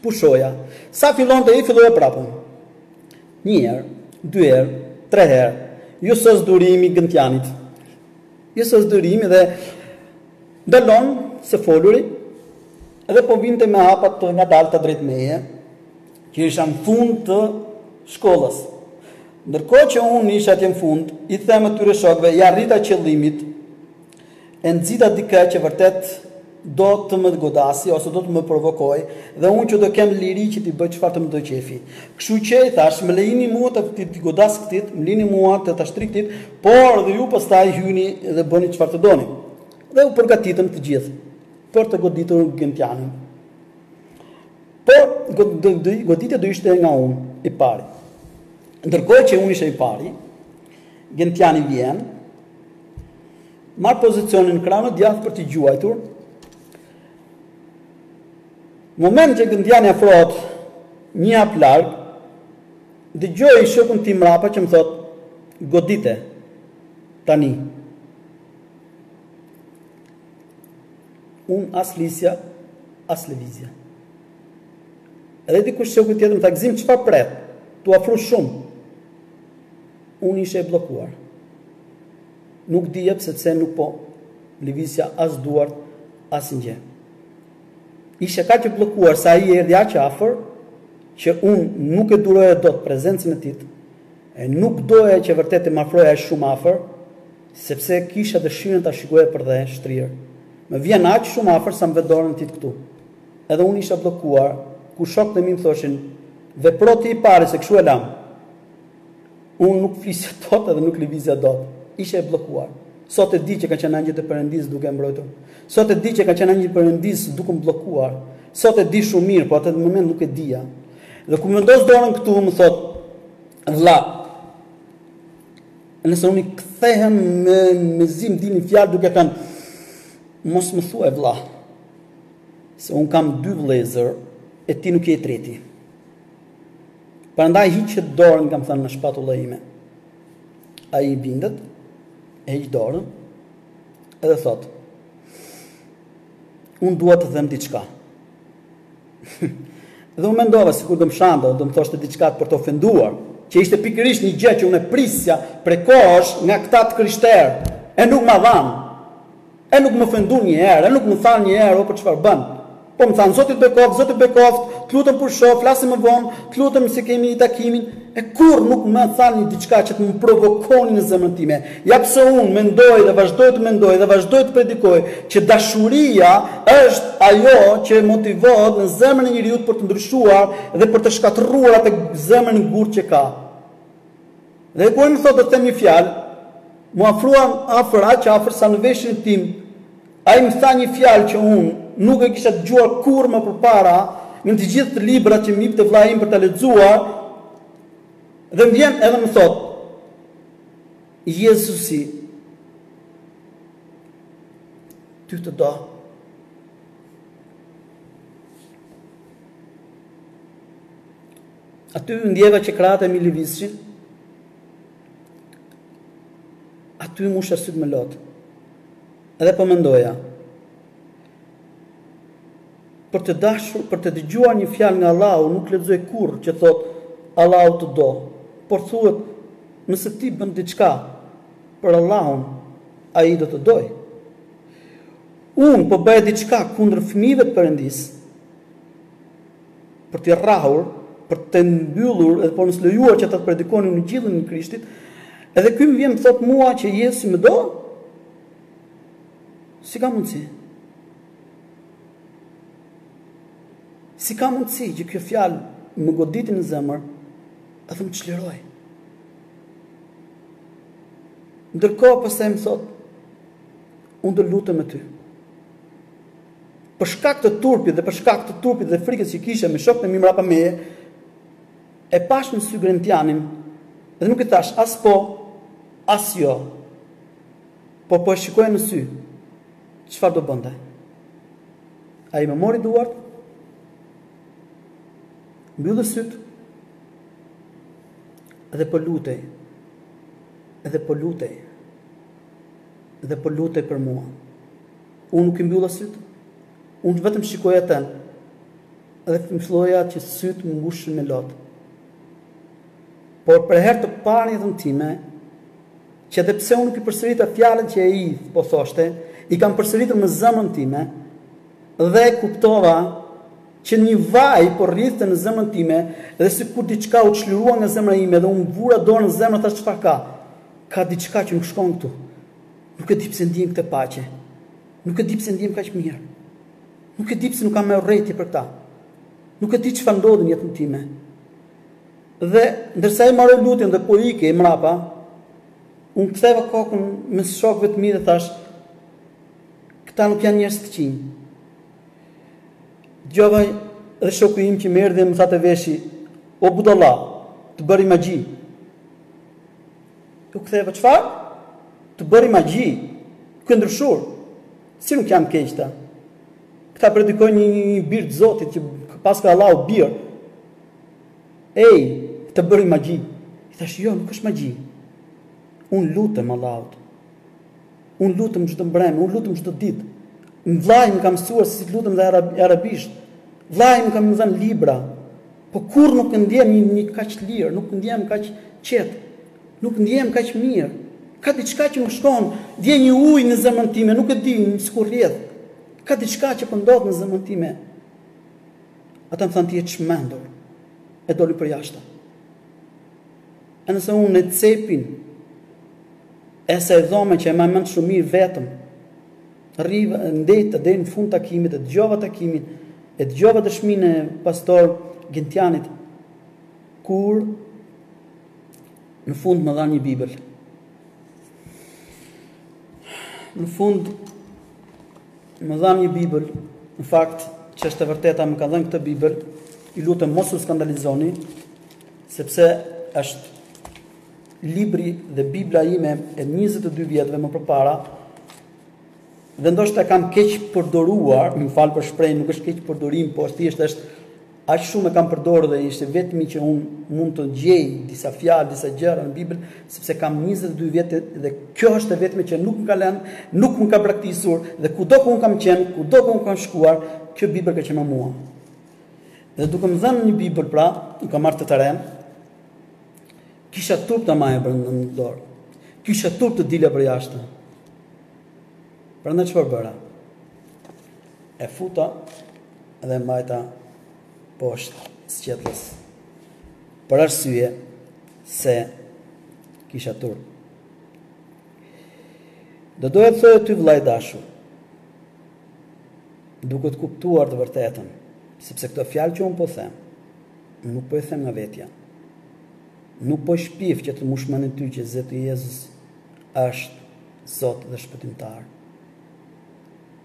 Pushoja. Sa fillonte ai filloja prapë unë. Një herë, dy herë, tre herë. Iu sos durimi Gentianit. Iu sos durimi dhe ndalon së foluri dhe po vinte me hapa të ngadalta drejt meje që isha në fund të shkollës. Ndërkohë që unë isha atje në fund, i them atyre shokëve, ia arrita qëllimit, E nxita dika që vërtet do të më godasë ose do të më provokojë dhe unë që do kem liri që t'i bëj çfarë të më do qejfi. Kështu që i thashë, më lejini mua të t'i godas këtij, më lini mua të ta shtrij këtij, por dhe ju pastaj hyni dhe bëni çfarë të doni. Dhe u përgatitëm të gjithë për të goditur Gentianin. Por goditja do ishte nga unë, i pari. Ndërkohë që unë isha i pari, Gentiani vjen, Marr pozicionin krahun e djathtë për të gjuajtur. Momentin që Gentiani afrohet një hap larg, dëgjoj shokun tim mrapa që më thotë, godite, tani. Unë as lëvizja, as lëvizja. Edhe dikush shoku tjetër më tha, Gëzim çfarë pret, t'u afru shumë, Unë isha i bllokuar. Nuk dija pse pse nuk po lëvizja as duart, asnjë. Isha kaq i bllokuar sa ai erdhi aq afër që unë nuk e duroja dot prezencën e tij. E nuk doja që vërtet të më afrohej aq shumë afër, sepse kisha dëshirën ta shikoja përdhe shtrirë. Më vjen aq shumë afër sa më vë dorën e tij këtu. Edhe unë isha i bllokuar, kur shokët e mi më thoshin, Vepro ti i pari se kështu e lamë. Unë nuk flisja dot edhe nuk lëvizja dot. Isha i bllokuar. Sot e di që ka qenë angjëjt e Perëndisë duke më mbrojtur. Sot e di që ka qenë angjëjt e Perëndisë duke më bllokuar. Sot e di shumë mirë, por atë moment nuk e dija. Dhe kur më vendos dorën këtu, më thot, vlla, dhe unë i kthehem me mezi me dy tri fjalë duke thënë mos më thuaj vlla. Se un kam dy vëllezër e ti nuk je i treti. Prandaj hiqe dorën, kam thënë në shpatullën time. Ai i bindet, e hiq dorën edhe thot Unë dua të them diçka. dhe unë mendova sikur do më shante, do më thoshte diçka për të ofenduar, që ishte pikërisht një gjë që unë e prisja prej kohësh nga këta të krishterë, e nuk ma dhanë. E nuk më ofenduan një herë, e nuk më thanë një herë o po çfarë bën. Po më thanë Zoti të bekoftë, Zoti të bekoftë, të lutem pusho, flasim më vonë, të lutem se kemi takimin, e kurrë nuk më thanë një diçka që të më provokonin në zemrën time. Ja pse unë mendoj dhe vazhdoj të mendoj dhe vazhdoj të predikoj që dashuria është ajo që motivohet në zemrën e njeriut për të ndryshuar dhe për të shkatërruar atë zemrën e gurtë që ka. Dhe kur më thotë të them një fjalë, m'u afrua afër aq afër sa në veshin tim, ai më tha një fjalë që unë nuk e kisha dëgjuar kurrë më përpara në të gjithë librat që më jipte vëllai im për t'i lexuar, dhe më vjen edhe më thotë, Jezusi ty të do. Aty ndjeva që krahët e mi lëvizshin, aty mbusha sytë me lot. Edhe po mendoja, për të dashur, për të dëgjuar një fjalë nga Allahu, nuk lexoj kurrë që thot Allahu të do. Por thuhet, nëse ti bën diçka për Allahun, ai do të të dojë. Unë po bëj diçka kundër fëmijëve të Perëndisë. për t'i rrahur, për të mbyllur edhe për mos lejuar që ata të predikonin ungjillin e Krishtit, edhe ky më vjen më thot mua që Jezusi më do, si ka mundësi? Si ka mundësi që kjo fjalë më goditi në zemër, edhe më çliroi. Ndërkohë pastaj më thot, unë do lutem me ty. Për shkak të turpit dhe për shkak të turpit dhe frikës që kisha me shokët e mi mrapa meje, e pashë në sy Gentianin dhe nuk i thashë as po, as jo, por po e shikoja në sy, çfarë do bënte. Ai më mori duart, mbylli sytë dhe po lutej, dhe po lutej, dhe po lutej për mua. Unë nuk i mbylla sytë, unë vetëm shikoja atë dhe filloja që sytë më mbushen me lot. Por për herë të parë në jetën time, që edhe pse unë nuk i përsërita fjalën që ai po thoshte, i kam përsëritur në zemrën time dhe kuptova që një vaj po rridhte në zemrën time dhe sikur diçka u çlirua nga zemra ime dhe unë vura dorën në zemër thashë çfarë ka? Ka diçka që nuk shkon këtu. Nuk e di pse ndiem këtë paqe. Nuk e di pse ndihem kaq mirë. Nuk e di pse nuk kam më urrejtje për këta. Nuk e di çfarë ndodhi në jetën time. Dhe ndërsa e mbaroi lutjen dhe po ikte mrapa, unë ktheva kokën mes shokëve të mi dhe thashë, këta nuk janë njerëz të këqinj. Dëgjova dhe shoku im që më erdhi më tha të veshi, o budalla, të bëri magji. U ktheva, çfarë? Të bëri magji. Ke ndryshuar. Si nuk janë të keq këta? Këta predikojnë një, një, një bir të Zotit që paska Allahu bir. Ej, të bëri magji. I thashë, jo, nuk është magji. Unë lutem Allahut. Unë lutem çdo mbrëmje, unë lutem çdo ditë. Vllai im më ka mësuar se si të lutem dhe arabisht. Vllai im më ka dhënë libra. Po kurrë nuk ndihem një, një kaq lirë, nuk ndihem kaq qetë. Nuk ndihem kaq mirë. Ka diçka që nuk shkon, ndiej një ujë në zemrën time, nuk e di sikur rrjedh. Ka diçka që po ndodh në zemrën time. Ata më thanë ti je çmendur. E dolën përjashta. E nëse unë në cepin e asaj dhome që e mbaj mend shumë mirë vetëm, rri, ndenjta deri në fund takimit, e dëgjova takimin, e dëgjova dëshminë e pastor Gentianit, kur në fund më dhanë një Bibël. Në fund Më dhanë një Bibël, në fakt, që është e vërteta, më ka dhënë këtë Bibël, ju lutem mos u skandalizoni, sepse është libri dhe Bibla ime e 22 vjetve më përpara, dhe ndoshta kam keqpërdorur, më fal për shprehjen, nuk është keqpërdorim, por thjesht është Aq shumë e kam përdorur dhe ishte vetmi që unë mund të gjej disa fjalë, disa gjëra në Bibël, sepse kam njëzet e dy vjet dhe kjo është e vetme që nuk më ka lënë, nuk më ka braktisur dhe kudo ku unë kam qenë, kudo ku unë kam shkuar, kjo Bibël ka qenë me mua. Dhe duke më dhënë një Bibël pra, unë kam marrë të tërën, kisha turp ta mbaja për në dorë, kisha turp të dilja për jashtë. Pra unë çfarë bëra? E futa dhe e mbajta poshtë sqetullës. Për arsye se kisha turp. Do doja të thoja ty vlla i dashur. Duke e kuptuar të vërtetën, sepse këto fjalë që un po them, nuk po i them nga vetja. Nuk po shpif që të mbush mendjen ty që Zoti Jezus është Zot dhe Shpëtimtar.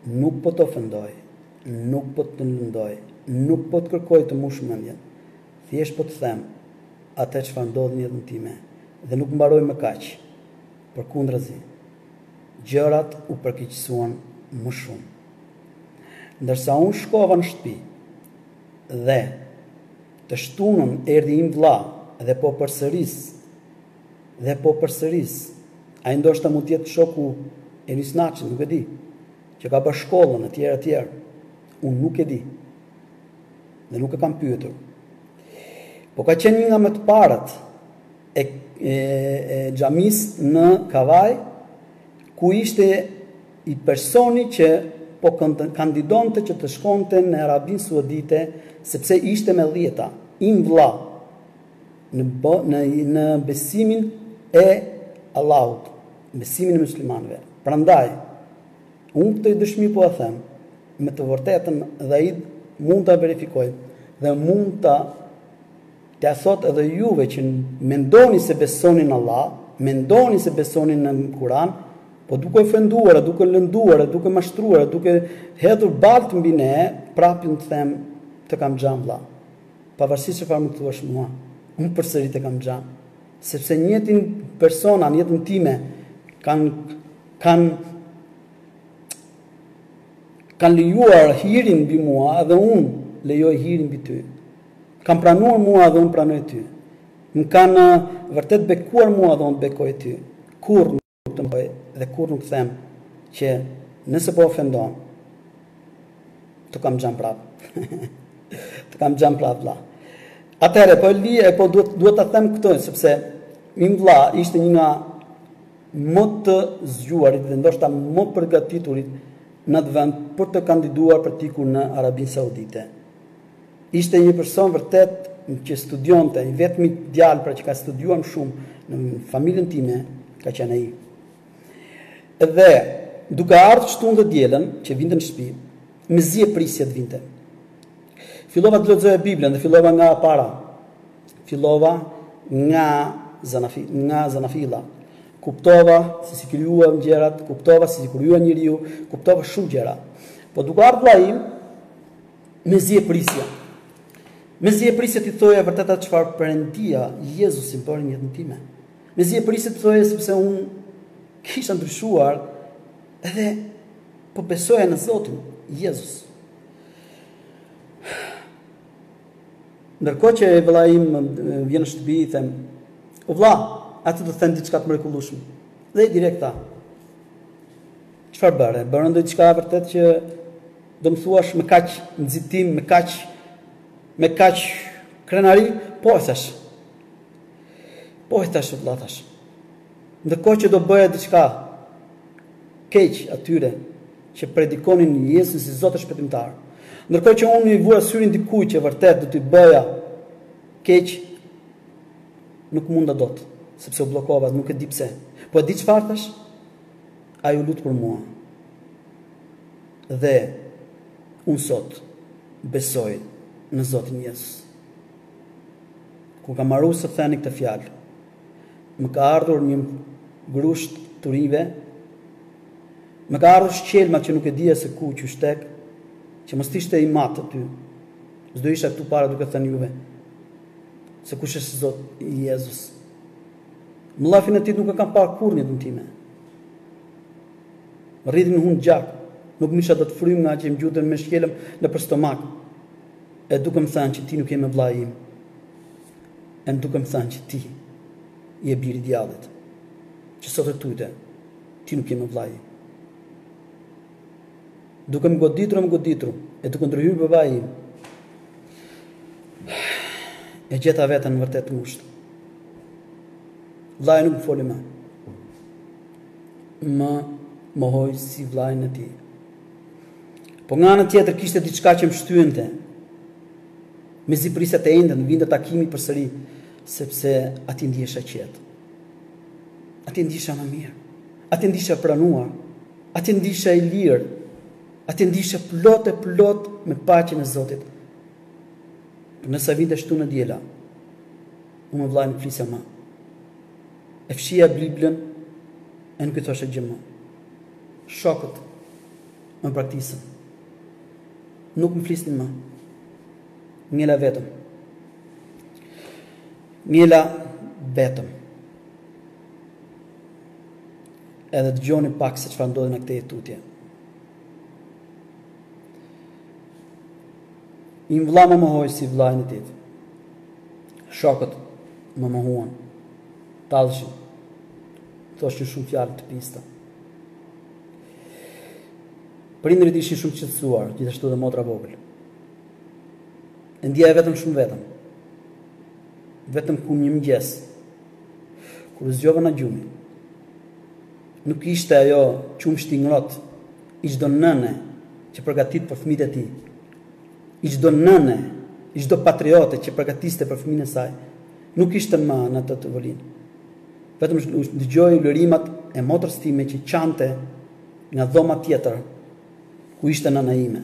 Nuk po të ofendoj, nuk po të lëndoj, nuk po të kërkoj të mbush mendjen. Thjesht po të them atë çfarë ndodhi në jetën time dhe nuk mbaroi me kaq. Përkundrazi, gjërat u përkeqësuan më shumë. Ndërsa unë shkova në shtëpi dhe të shtunën erdhi im vëlla dhe po përsëris, Dhe po përsëris, ai ndoshta mund të jetë shoku i Enis Naçit, nuk e di, që ka bërë shkollën etj etj. Unë nuk e di. Dhe nuk e kam pyetur. Po ka qenë një nga më të parët e, e, e xhamisë në Kavajë, ku ishte i personi që po kandidonte që të shkonte në Arabinë Saudite, sepse ishte me dhjeta, im vlla, në besimin e Allahut, në besimin e muslimanëve. Prandaj, unë këtë dëshmi po e them, me të vërtetën dhe ai mund ta verifikojë dhe mund t'jua thotë edhe juve që mendoni se besoni në Allah, mendoni se besoni në Kur'an, po duke ofenduar, duke lënduar, duke mashtruar, duke hedhur baltë mbi ne, prapë unë të them të kam xhan vëlla. Pavarësisht çfarë më thuash mua, unë përsëri të kam xhan. Sepse njëjtit persona në jetën time kanë kanë kanë lejuar hirin mbi mua dhe unë lejoj hirin mbi ty. Kanë pranuar mua dhe unë pranoj ty. Më kanë vërtet bekuar mua dhe unë bekoj ty. Kurrë Nuk të mbaj dhe kurrë nuk them që nëse po ofendon të kam xhan prap. të kam xhan prap vlla. Atëherë po li e po duhet duhet ta them këtë sepse im vlla ishte një nga më të zgjuarit dhe ndoshta më përgatiturit në atë vend për të kandiduar për t'ikur në Arabinë Saudite. Ishte një person vërtet që studionte, i vetmi djalë pra që ka studiuar më shumë në familjen time, ka qenë ai. Dhe duke ardhur të shtunën dhe të dielën që vinte në shtëpi, mezi e prisja të vinte. Fillova të lexoja Biblën dhe fillova nga para. Fillova nga zanafi, nga zanafilla. Kuptova se si u krijuan gjërat, kuptova se si u krijua njeriu, kuptova shumë gjëra. Po duke ardhur ai, Mezi e prisja. Mezi e prisja t'i thoja vërtet atë çfarë Perëndia Jezusi bëri në jetën time. Mezi e prisja t'i thoja sepse unë kisha ndryshuar edhe po besoja në Zotin Jezus. Ndërkohë që vëllai im vjen në shtëpi i them, "O vëlla, ty do të them diçka të mrekullueshme?" Dhe ai direkt tha, "Çfarë bëre? Bëre ndonjë diçka vërtet që Do më thuash me kaq nxitim, me kaq me kaq krenari, po i thashë. Po i thashë, o vëlla thashë. Ndërkohë që do bëja diçka keq atyre që predikonin Jezusin si Zot e shpëtimtar. Ndërkohë që unë i vura syrin dikujt që vërtet do t'i bëja keq nuk munda dot, sepse u bllokova, nuk e di pse. Po e di çfarë thashë? Ai u lut për mua. Dhe unë sot besoj në Zotin Jezus. Kur kam mbaruar së thëni këtë fjalë, më ka ardhur një grusht turive, më kanë ardhur shqelma që nuk e dija se ku qysh tek, që mos të ishte im atë aty. S'do isha këtu para duke thënë juve se kush është Zoti Jezus. Mllefin e tij nuk e kam parë kurrë në jetën time. Rridhte në hundë gjaku. Nuk merrsha dot frymë ngaqë më gjuante me shqelm nëpër stomak. E duke më thënë që ti nuk je më vëllai im. E duke më thënë që ti je biri i djallit. Që sot e tutje, ti nuk je më vëllai im. Duke më goditur e më goditur, e duke ndërhyrë babai im. E gjeta veten vërtet ngusht. Vllai nuk më foli ma. më mohoi si vllain e tij. Po nga ana tjetër kishte diçka që më shtynte. Mezi prisja të enjten vinte takimi përsëri, sepse aty ndihesha i qetë. Aty ndihesha më mirë. Aty ndihesha i pranuar. Aty ndihesha i lirë. Aty ndihesha plot e plot me paqen e Zotit. Ndërsa vinte e shtuna e diela, unë me vllain nuk flisja ma. E fshija Biblën e nuk i thosha gjë më. Shokët më braktisën. Nuk më flisnin më. Ngela vetëm. Ngela vetëm. Edhe dëgjoni pak se çfarë ndodhi nga këtej e tutje. Im vëlla më mohoi si vëllain e tij. Shokët më mohuan. Talleshin. Thoshin shumë fjalë të pista. Prindërit ishin shumë të shqetësuar, gjithashtu edhe motra e vogël. E ndieja veten shumë vetëm. Vetëm kur një mëngjes kur u zgjova nga gjumi. Nuk ishte ai qumështi i ngrohtë i çdo nëne që përgatit për fëmijët e tij, i çdo nëne, i çdo patriote që përgatiste për fëmijën e saj. Nuk ishte më në atë tavolinë. Vetëm dëgjoj ulërimat e motrës time që qante nga dhoma tjetër ku ishte nëna ime.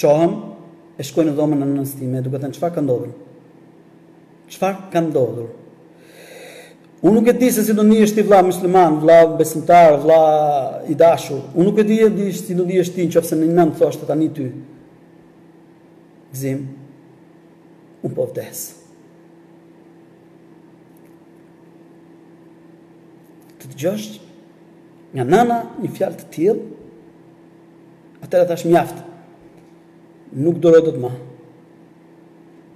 Çohem e shkoj në dhomën e nënës time duke thënë çfarë ka ndodhur? Çfarë ka ndodhur? Unë nuk e di se si do ndihesh ti vlla mysliman, vlla besimtar, vlla i dashur. Unë nuk e di e di si do ndihesh ti në qoftë se nëna të thoshte tani ty. Gzim. Unë po vdes. Të dëgjosh nga nëna një fjalë të tillë. Atëherë thashë mjaft. Nuk duroj dot më.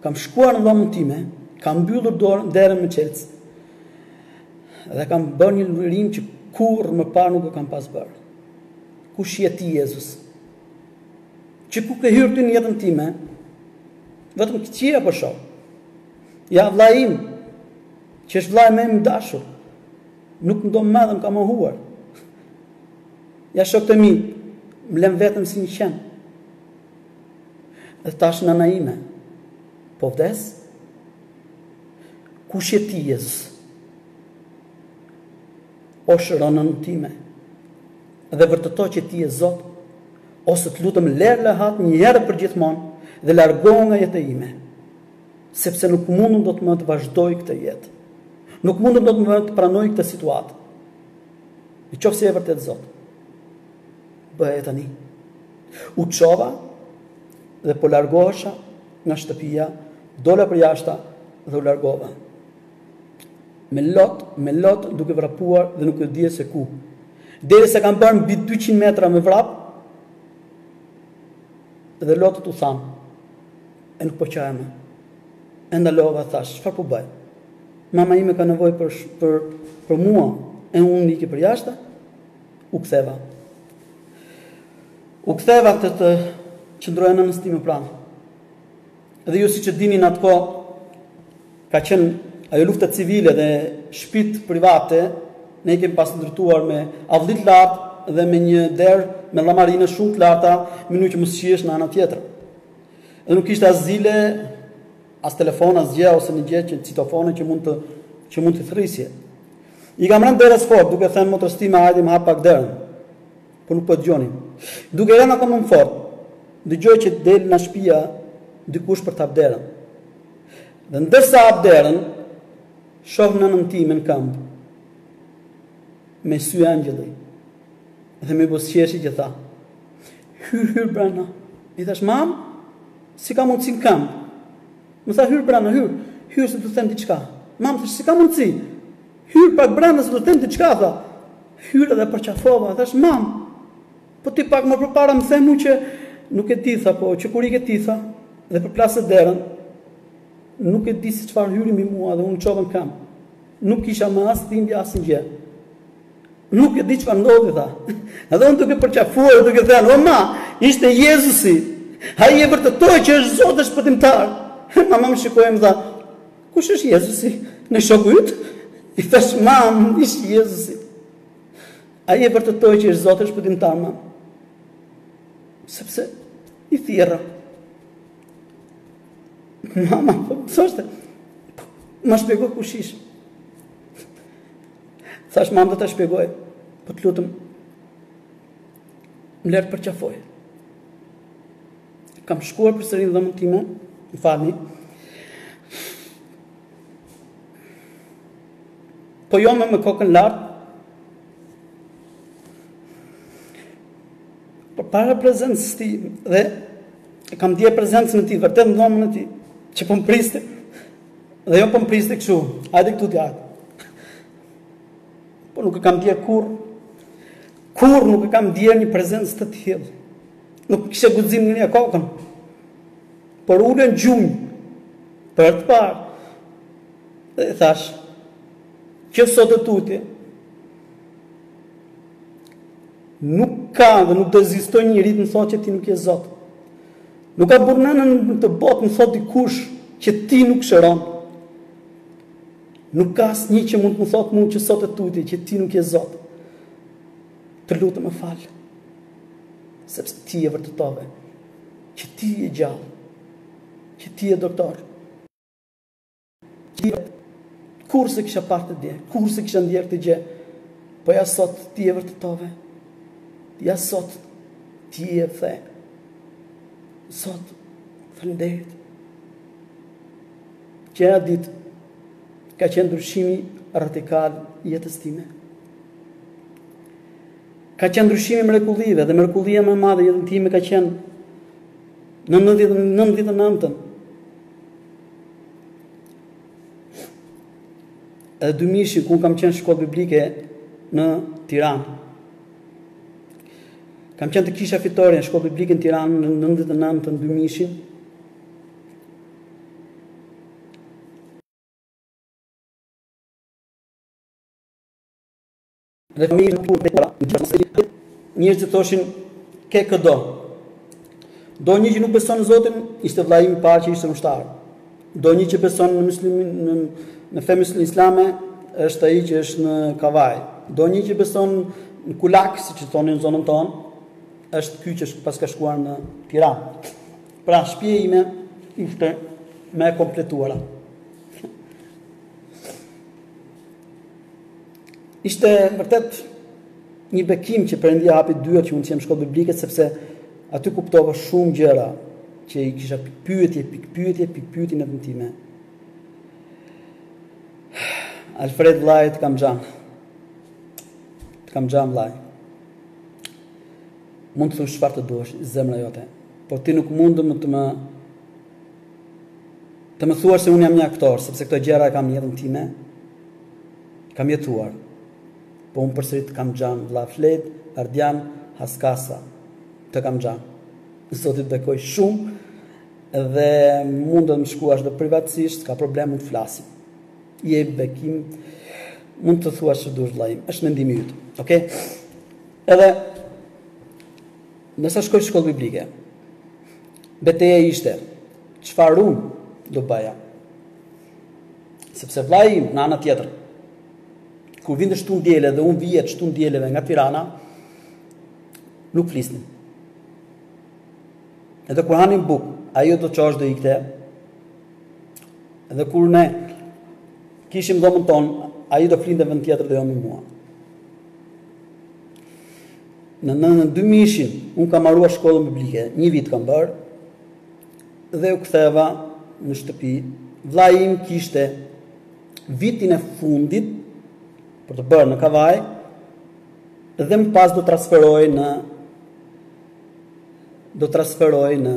Kam shkuar në dhomën time, kam mbyllur dorën, derën me çelës dhe kam bërë një ulërim që kurrë më parë nuk e kam pas bërë. Kush je ti, Jezus? Që kur ke hyrë ty në jetën time? Vetëm këqija po shoh. Ja vlla im, që është vllai më i dashur. Nuk më do më edhe m'ka mohuar. Ja shokët e mi, më lënë vetëm si një qen. Dhe tash nëna ime po vdes? Kush je ti Jezus? O shëro nënën time dhe vërteto që ti je Zot, ose të lutem lërmë rehat një herë përgjithmonë dhe largohu nga jeta ime, sepse nuk mundem dot më të vazhdoj këtë jetë. Nuk mundem dot më të pranoj këtë situatë. Në qoftë se je vërtet Zot, bëje tani. U çova dhe po largohesha nga shtëpia, dola përjashta dhe u largova. Me lot, me lot duke vrapuar dhe nuk e dije se ku. Derisa kam bërë mbi 200 metra me vrap dhe lotët u thanë. E nuk po qaja më. E ndalova, thashë, çfarë po bëj? Mama ime ka nevojë për, për, për mua, e unë iki përjashta, U ktheva. U ktheva t'i qëndroja nënës time pranë. Dhe ju siç e dini në atë kohë, ka qenë ajo lufta civile dhe shpitë private, ne i kemi pas ndërtuar me avlli të lartë dhe me një derë me llamarina shumë të larta, mënyrë që mos shihesh në anë tjetër. Dhe nuk kishte as zile, As telefon, asgjë, ose një gjë që citofone që mund të që mund të thërrisje. I kam rënë derës fort, duke thënë motrës sime hajde më hap pak derën. Por nuk po dëgjonin. Duke rënë akoma më fort, dëgjoj që del nga shpia dikush për të hap derën. Dhe ndërsa hap derën, shoh nënën time në këmbë me sy engjëlli. Dhe me buzëqeshje më tha, Hyr, hyr brenda. I thashë, Mam, si ka mundësi në këmbë? Më tha, Hyr brenda, hyr. Hyr se të them diçka. Mam, thashë, si ka mundësi? Hyr pak brenda se të them diçka, tha. Hyra dhe e përqafova, thashë, Mam, po ti pak më përpara më thuaj që nuk e di, tha, po që kur ike ti, tha, dhe përplase derën, nuk e di se çfarë hyri mbi mua dhe u çova në këmbë. Nuk kisha më as dhimbje asgjë. Nuk e di çfarë ndodhi tha. Edhe unë duke e përqafuar duke thënë, "O ma, ishte Jezusi. Ai e vërtetoi që është Zot dhe shpëtimtar." Mama më shikoi më tha, "Kush është Jezusi? Një shok yt?" I thashë, "Mam, ishte Jezusi." Ai e vërtetoi që është Zot dhe shpëtimtar, mam. Sepse i thirra. Mama, po, po më shpjego kush ishte. Thashë mam do ta shpjegoj, po të lutëm, më lër të përqafoj. Kam shkuar përsëri në dhomën time, më falni, po jo më me kokën lartë, përpara prezencës së tij, dhe kam ndjerë prezencën e tij, vërtet në dhomën e tij, që po më priste, Dhe ajo po më priste kështu. Hajde këtu ti hajde. Po nuk e kam ndier kurrë. Kurrë nuk e kam ndier një prezencë të tillë. Nuk kisha guxim të ngrija kokën. Por u ula në gjunjë. Për të parë. Dhe i thashë. Që sot e tutje. Nuk ka dhe nuk do ekzistojë njeri të më thotë që ti nuk je Zot. Nuk ka burrë nëne në këtë botë të më thotë dikush që ti nuk shëron. Nuk ka asnjë që mund të më thotë mua që sot e tutje që ti nuk je Zot. Të lutem më fal. Sepse ti e vërtetove që ti je gjallë. Që ti je doktor. Tjera, kurrë s'e kisha parë atë gjë, kurrë s'e kisha ndjerë atë gjë, po ja sot ti e vërtetove, ja sot ti e the, sot fënderit. Që ajo ditë, ka qenë ndryshimi radikal i jetës time. Ka qenë ndryshimi i mrekullive dhe mrekullia më e madhe në jetën time ka qenë në 99-ën Edhe dymijshin kur kam qenë në shkollë biblike në Tiranë. Kam qenë te kisha Fitore në shkollë biblike në Tiranë në 99 dhe dymijshin. Dhe fëmijë të punë para, njerëzit thoshin, ke këdo. Do një që nuk beson në Zotin, ishte vëllai im i parë që ishte ushtar. Do një që beson në muslimin, në, në fe muslim islame, është ai që është në Kavajë. Do një që beson në kulak, siç thonë në zonën tonë, është ky që paska shkuar në Tiranë. Pra, shpia ime ishte më e kompletuara. Ishte vërtet një bekim që Perëndia hapi dyert që unë të jem në shkollë biblike sepse aty kuptova shumë gjëra që i kisha pikpyetje, pikpyetje, pikpyetje në jetën time. Alfred vëllai, të kam xhan. Të kam xhan vëlla. Mund të thuash çfarë të dojë zemra jote. Po ti nuk mund më të më të më thuash se unë jam një aktor, sepse këto gjëra i kam në jetën time, I kam jetuar. Po unë përsëri të kam xhan vlla Flejd, Ardian Haskasa. Të kam xhan. Zoti të bekoftë shumë dhe mund të më shkruash dhe privatësisht, s'ka problem, mund të flasim. Je bekim, mund të thuash ç'të dush vëllai im, është mendimi yt, oke? Edhe, ndërsa shkoj në shkollë biblike, beteja ishte, çfarë unë do bëja? Sepse vllai im në anën tjetër, kur vinte shtunë diel dhe unë vija shtunë dielave nga Tirana, nuk flisnim. Edhe kur hanim bukë, ai do çohej do ikte. Edhe kur ne kishim dhomën tonë, ai do flinte vend tjetër dhe jo me mua. Në në dymijë e shtatën, unë kam mbaruar shkollën publike, një vit kam bërë, dhe u ktheva në shtëpi. Vllai im kishte vitin e fundit për të bërë në Kavajë dhe më pas do transferohej në do transferohej në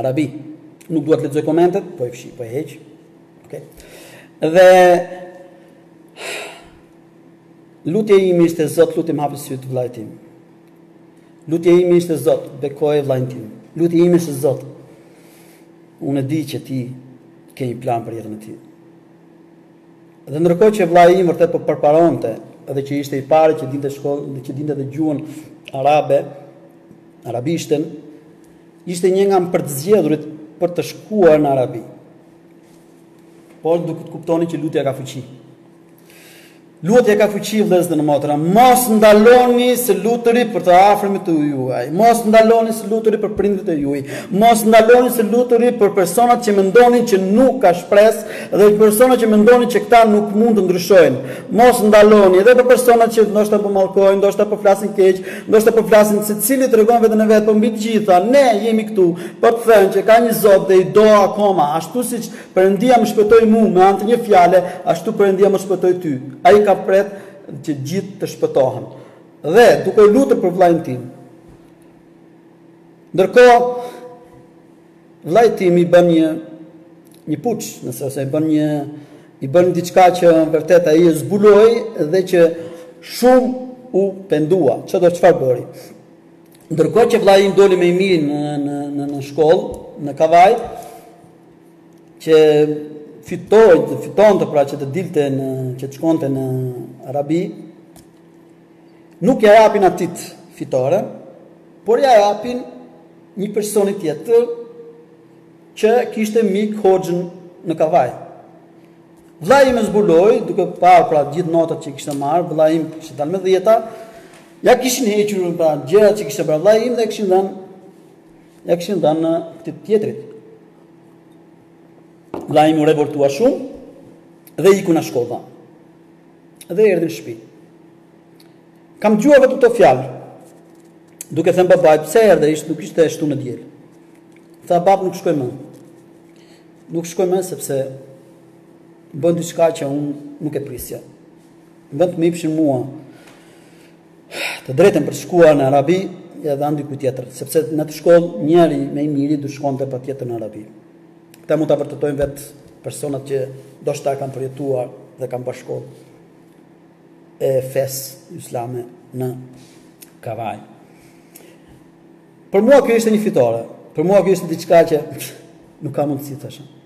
Arabi. Nuk dua të lexoj komentet, po i fshij, po i heq. Okej. Dhe lutja ime ishte Zot lutem hapi sytë vllait tim. Lutja ime ishte Zot, bekoje vllain tim. Lutja ime ishte Zot. Unë e di që ti ke një plan për jetën e tij. Dhe ndërkohë që vllai im vërtet po përparonte dhe që ishte i pari që dinte shkollë dhe që dinte dhe gjuhën arabe, arabishten, ishte një nga më të përzgjedhurit për të shkuar në Arabi. Por duhet të kuptoni që lutja ka fuqi. Lutja ka fuqi vëllezër dhe motra, mos ndaloni së luturi për të afërmit tuaj, mos ndaloni së luturi për prindërit tuaj, mos ndaloni së luturi për personat që mendoni që nuk ka shpresë dhe për personat që mendoni që këta nuk mund të ndryshojnë. Mos ndaloni edhe për personat që ndoshta po mallkojnë, ndoshta po flasin keq, ndoshta po flasin secili tregon veten e vet, po mbi të gjitha ne jemi këtu për të thënë që ka një Zot dhe i do akoma, ashtu siç Perëndia më shpëtoi mu me anë të një fjale, ashtu Perëndia mund shpëtojë ty. Ai ka pret që gjithë të shpëtohen. Dhe duke u lutur për vllain tim. Ndërkohë vllait tim i bën një një puç, nëse ose i bën një i bën diçka që vërtet ai e zbuloi dhe që shumë u pendua, çdo çfarë bëri. Ndërkohë që vllai im doli më i miri në në në në shkollë, në Kavajë, që fitoi, fitonte pra që të dilte në, që të shkonte në Arabi, nuk ia japin atij fitoren, por ia japin një personi tjetër që kishte mik hoxhën në Kavajë. Vllai im e zbuloi, duke pa pra gjithë notat që kishte marrë, vllai im kishte dalë me dhjeta, ia kishin hequr pra gjëra që kishte bërë vllai im dhe kishin dhënë Ja kishin dhanë këtij tjetrit. Lajmi u revoltua shumë dhe iku nga shkolla. Dhe erdhi në shpi. Kam dëgjuar vetë këto fjalë. Duke thënë babait, pse erdhe ishtë nuk ishte ashtu e diel. Tha babë nuk shkoj më. Nuk shkoj më sepse bënë diçka që unë nuk e prisja. Në vend të më jepshin mua të drejtën për të shkuar në Arabi ia dhanë dikujt tjetër, sepse në atë shkollë njëri më i miri do shkonte patjetër në Arabi. Këta mund ta vërtetojnë vetë personat që ndoshta kanë përjetuar dhe kanë ba shkollën e fesë islame në Kavajë. Për mua kjo ishte një fitore, për mua kjo ishte diçka që nuk ka mundësi të shumë.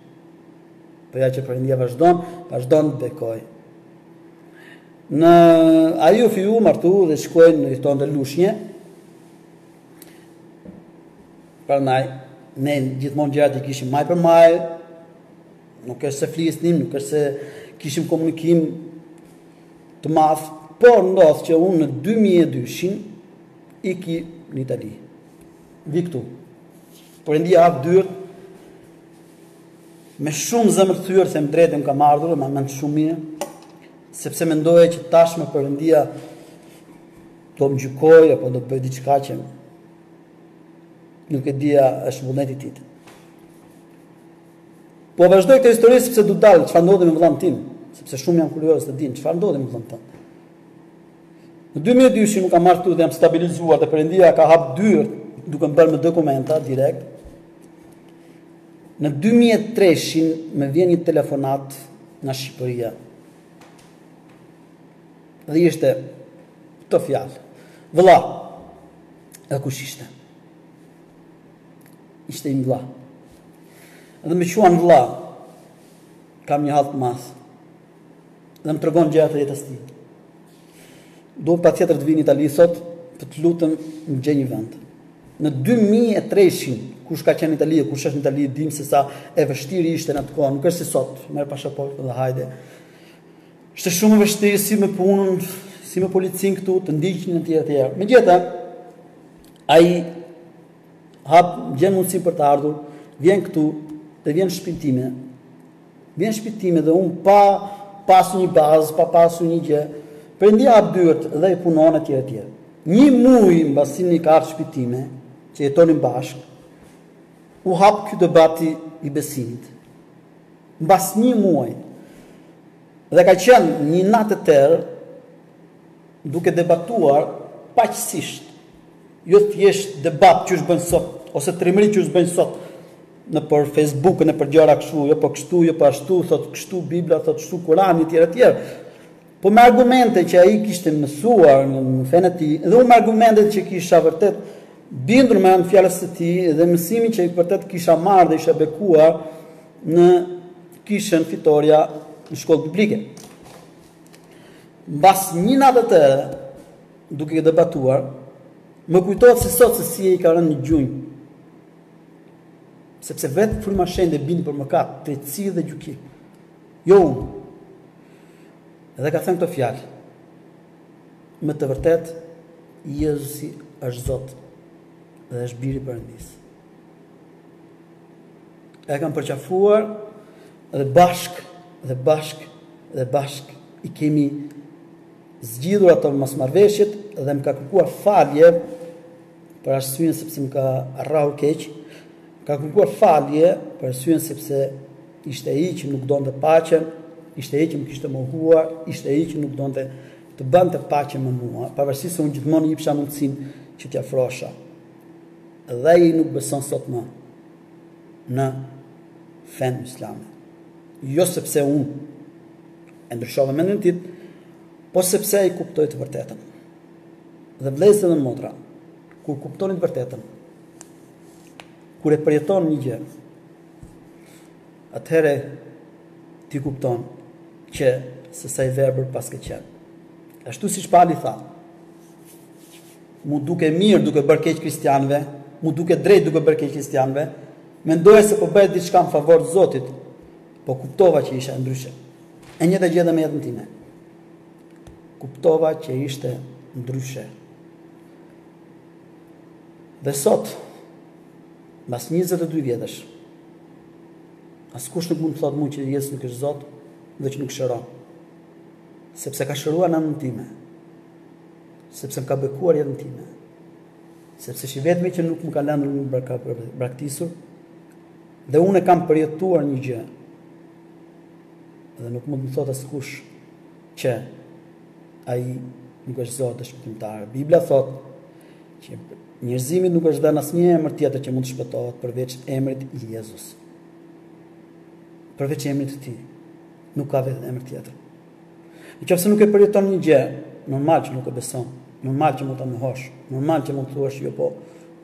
Por ja që Perëndia vazhdon, vazhdon të bekojë. Në ai u feju, u martu dhe shkonte, jetonte në Lushnje. Prandaj ne gjithmonë gjërat i kishim majë për majë. Nuk është se flisnim, nuk është se kishim komunikim të madh, por ndodh që unë në 2002-shin iki në Itali. Vi këtu. Por Perëndia hap dyert me shumë zemër të thyer se më të drejtën kam ardhur, mbaj mend shumë mirë. Sepse mendoja që tashmë Perëndia do më gjykojë apo do të bëjë diçka që nuk e dija është vullneti i tij. Po vazhdoj këtë histori sepse du të dal çfarë ndodhi me vëllain tim, sepse shumë janë kurioz të dinë çfarë ndodhi me vëllain tim. Në 2002-shin kam ardhur dhe jam stabilizuar dhe Perëndia ka hap dyert duke më bërë me dokumenta direkt. Në dy mijë e tre-shin më vjen një telefonatë nga Shqipëria. Dhe ishte këto fjalë. Vëlla, e kush ishte? Ishte im vëlla. Dhe më quan vëlla, kam një hall të madh. Dhe më tregon gjërat e jetës tij. Dua patjetër të vij në Itali sot, të të lutem më gjej një vend. Në dy mijë e treshin, kush ka qenë në Itali e kush është në Itali e dimë se sa e vështirë ishte në atë kohë, nuk është si sot, merr pashaportën dhe hajde. Ishte shumë e vështirë si me punën, si me policin këtu, të ndiqnin etj etj. Megjithatë, ai hap gjen mundësi për të ardhur, vjen këtu dhe vjen në shtëpinë time. Vjen në shpi time dhe unë pa pasur një bazë, pa pasur një gjë, Perëndia hap dyert dhe ai punon etj etj. Një muaj mbasi më ka ardhur në shpi time, që jetonim bashkë, u hap ky debati i besimit. Mbas një muaj. Dhe ka qenë një natë e tërë duke debatuar paqësisht, jo thjesht debat qysh bëjnë sot ose trimëri qysh bëjnë sot nëpër Facebook e nëpër gjëra kështu, jo po kështu, jo po ashtu, thotë kështu Bibla, thotë kështu Kurani etj etj. Po me argumente që ai kishte mësuar në fenë e tij dhe unë me argumentet që kisha vërtet bindur me anë të fjalës së tij dhe mësimin që vërtet kisha marrë dhe isha bekuar në kishën Fitorja në shkollë biblike. Mbas një nate tërë duke debatuar, më kujtohet si sot se si ai ka rënë në gjunjë. Sepse vetë Fryma e Shenjtë e bindi për mëkat, drejtësi dhe gjykim. Jo unë. Dhe ka thënë këto fjalë. Me të vërtetë, Jezusi është Zot dhe është biri i Perëndisë. E kam përqafuar dhe bashkë dhe bashkë dhe bashkë i kemi zgjidhur ato mosmarrëveshjet dhe më ka kërkuar falje për arsyen sepse më ka rrahur keq. Më ka kërkuar falje për arsyen sepse ishte ai që nuk donte paqen, ishte ai që më kishte mohuar, ishte ai që nuk donte të bënte paqe me mua, pavarësisht se unë gjithmonë i jepsha mundësinë që t'i afrohesha. Dhe ai nuk beson sot më në fenë islame. Jo sepse unë e ndryshova mendjen e tij, po sepse ai kuptoi të vërtetën. Dhe vllezër dhe motra, kur kuptoni të vërtetën, kur e përjeton një gjë, atëhere ti kupton që se sa i verbër paske qenë. Ashtu siç Pali tha, M'u duk e mirë duke bërë keq kristianëve, m'u duk e drejtë duke bërë keq kristianëve, mendoja se po bëhet diçka në favor të Zotit, po kuptova që ishte ndryshe. E njëjta gjë edhe me jetën time. Kuptova që ishte ndryshe. Dhe sot, mbas 22 vjetësh, askush nuk mund të më thotë mua që Jezusi nuk është Zot dhe që nuk shëron. Sepse ka shëruar nënën time. Sepse më ka bekuar jetën time. Sepse është i vetmi që nuk më ka lënë, nuk më ka braktisur. Dhe unë e kam përjetuar një gjë. Dhe nuk mund të më thotë askush që ai nuk është Zot dhe shpëtimtar. Bibla thotë që njerëzimit nuk është dhënë asnjë emër tjetër që mund të shpëtohet përveç emrit Jezus. Përveç emrit të tij nuk ka vetë emër tjetër. Në qoftë se nuk e përjeton një gjë, normal që nuk e beson, normal që mund ta mohosh, normal që mund të thuash jo po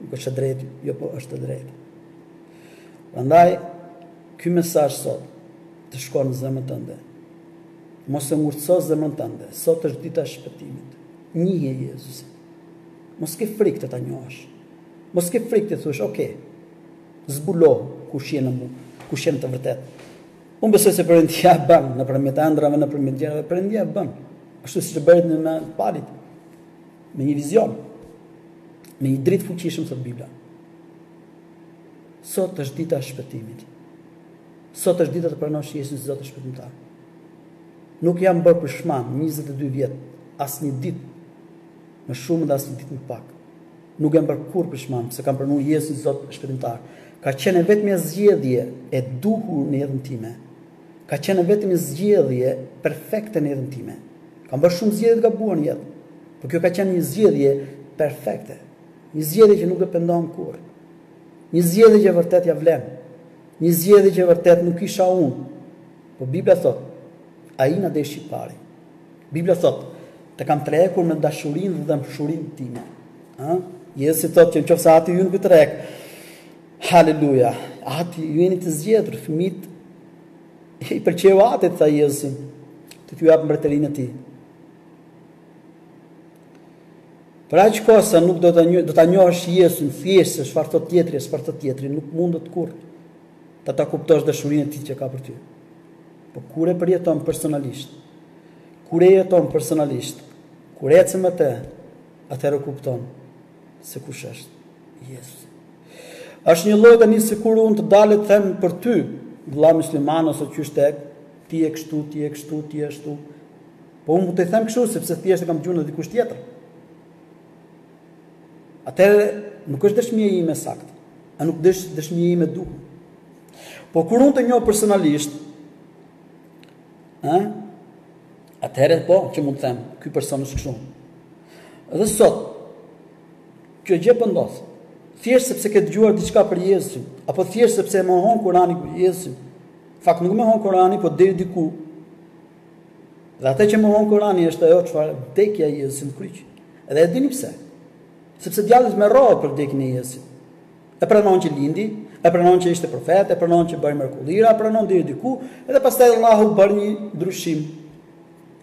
nuk është e drejtë, jo po është e drejtë. Prandaj ky mesazh sot të shkon në zemrën tënde. Mos e ngurtëso zemrën tënde. Sot është dita e shpëtimit. Njihje Jezusin. Mos ke frikë ta njohësh. Mos ke frikë të thuash, "Ok. Zbulo kush je në mua, kush je në të vërtetë." Unë besoj se Perëndia e bën nëpërmjet ëndrrave, nëpërmjet gjërave, Perëndia e bën. Ashtu siç e bëri në në palit. Me një vizion. Me një dritë të fuqishme thot Bibla. Sot është dita e shpëtimit. Sot është dita të pranosh Jezusin si Zot e shpëtimtar. Nuk jam bërë pishman 22 vjet, asnjë ditë më shumë dhe asnjë ditë më pak. Nuk jam bërë kurrë pishman pse kam pranuar Jezusin Zot e Shpëtimtar. Ka qenë e vetmja zgjedhje e duhur në jetën time. Ka qenë e vetmja zgjedhje perfekte në jetën time. Kam bërë shumë zgjedhje të gabuar në jetë, por kjo ka qenë një zgjedhje perfekte. Një zgjedhje që nuk do pendohem kurrë. Një zgjedhje që vërtet ja vlen. Një zgjedhje që vërtet nuk isha unë. Po Bibla thotë, ai na deshi i pari. Bibla thotë, Të kam tërhequr me dashurinë dhe dhembshurinë time. Ëh? Jezusi thotë që në qoftë se ati ju nuk i tërheq, haleluja, ati ju jeni të zgjedhur, fëmijët i pëlqeu atit, tha Jezusi, që t'ju japë mbretërinë e tij. Për aq kohë sa nuk do ta njoh, do ta njohësh Jezusin thjesht se çfarë thotë tjetri, çfarë thotë tjetri, nuk mundet kurrë ta ta kuptosh dashurinë e tij që ka për ty. Po kur e përjeton personalisht? Kur e jeton personalisht? Kur ecën me të, atëherë e kupton se kush është Jezusi. Është njëlloj tani sikur unë të dal të them për ty, vëlla musliman ose kështu, ti je kështu, ti je kështu, ti je ashtu. Po unë mund të them kështu sepse thjesht e kam dëgju nga dikush tjetër. Atëherë nuk është dëshmia ime e saktë, a nuk është dëshmia ime e duhur. Po kur unë të njoh personalisht, ë? Atëherë po, që mund të them, ky person është kështu. Dhe sot kjo gjë po ndodh. Thjesht sepse ke dëgjuar diçka për Jezusin, apo thjesht sepse e mohon Kur'ani për Jezusin. Fakt nuk e mohon Kur'ani, po deri diku. Dhe atë që e mohon Kur'ani është ajo çfarë vdekja e Jezusit në kryq. Dhe e dini pse? Sepse djalli tmerrohet për vdekjen e Jezusit. E pranon që lindi, e pranon që ishte profet, e pranon që bëri mrekullira, e pranon deri diku, edhe pastaj Allahu bën një ndryshim.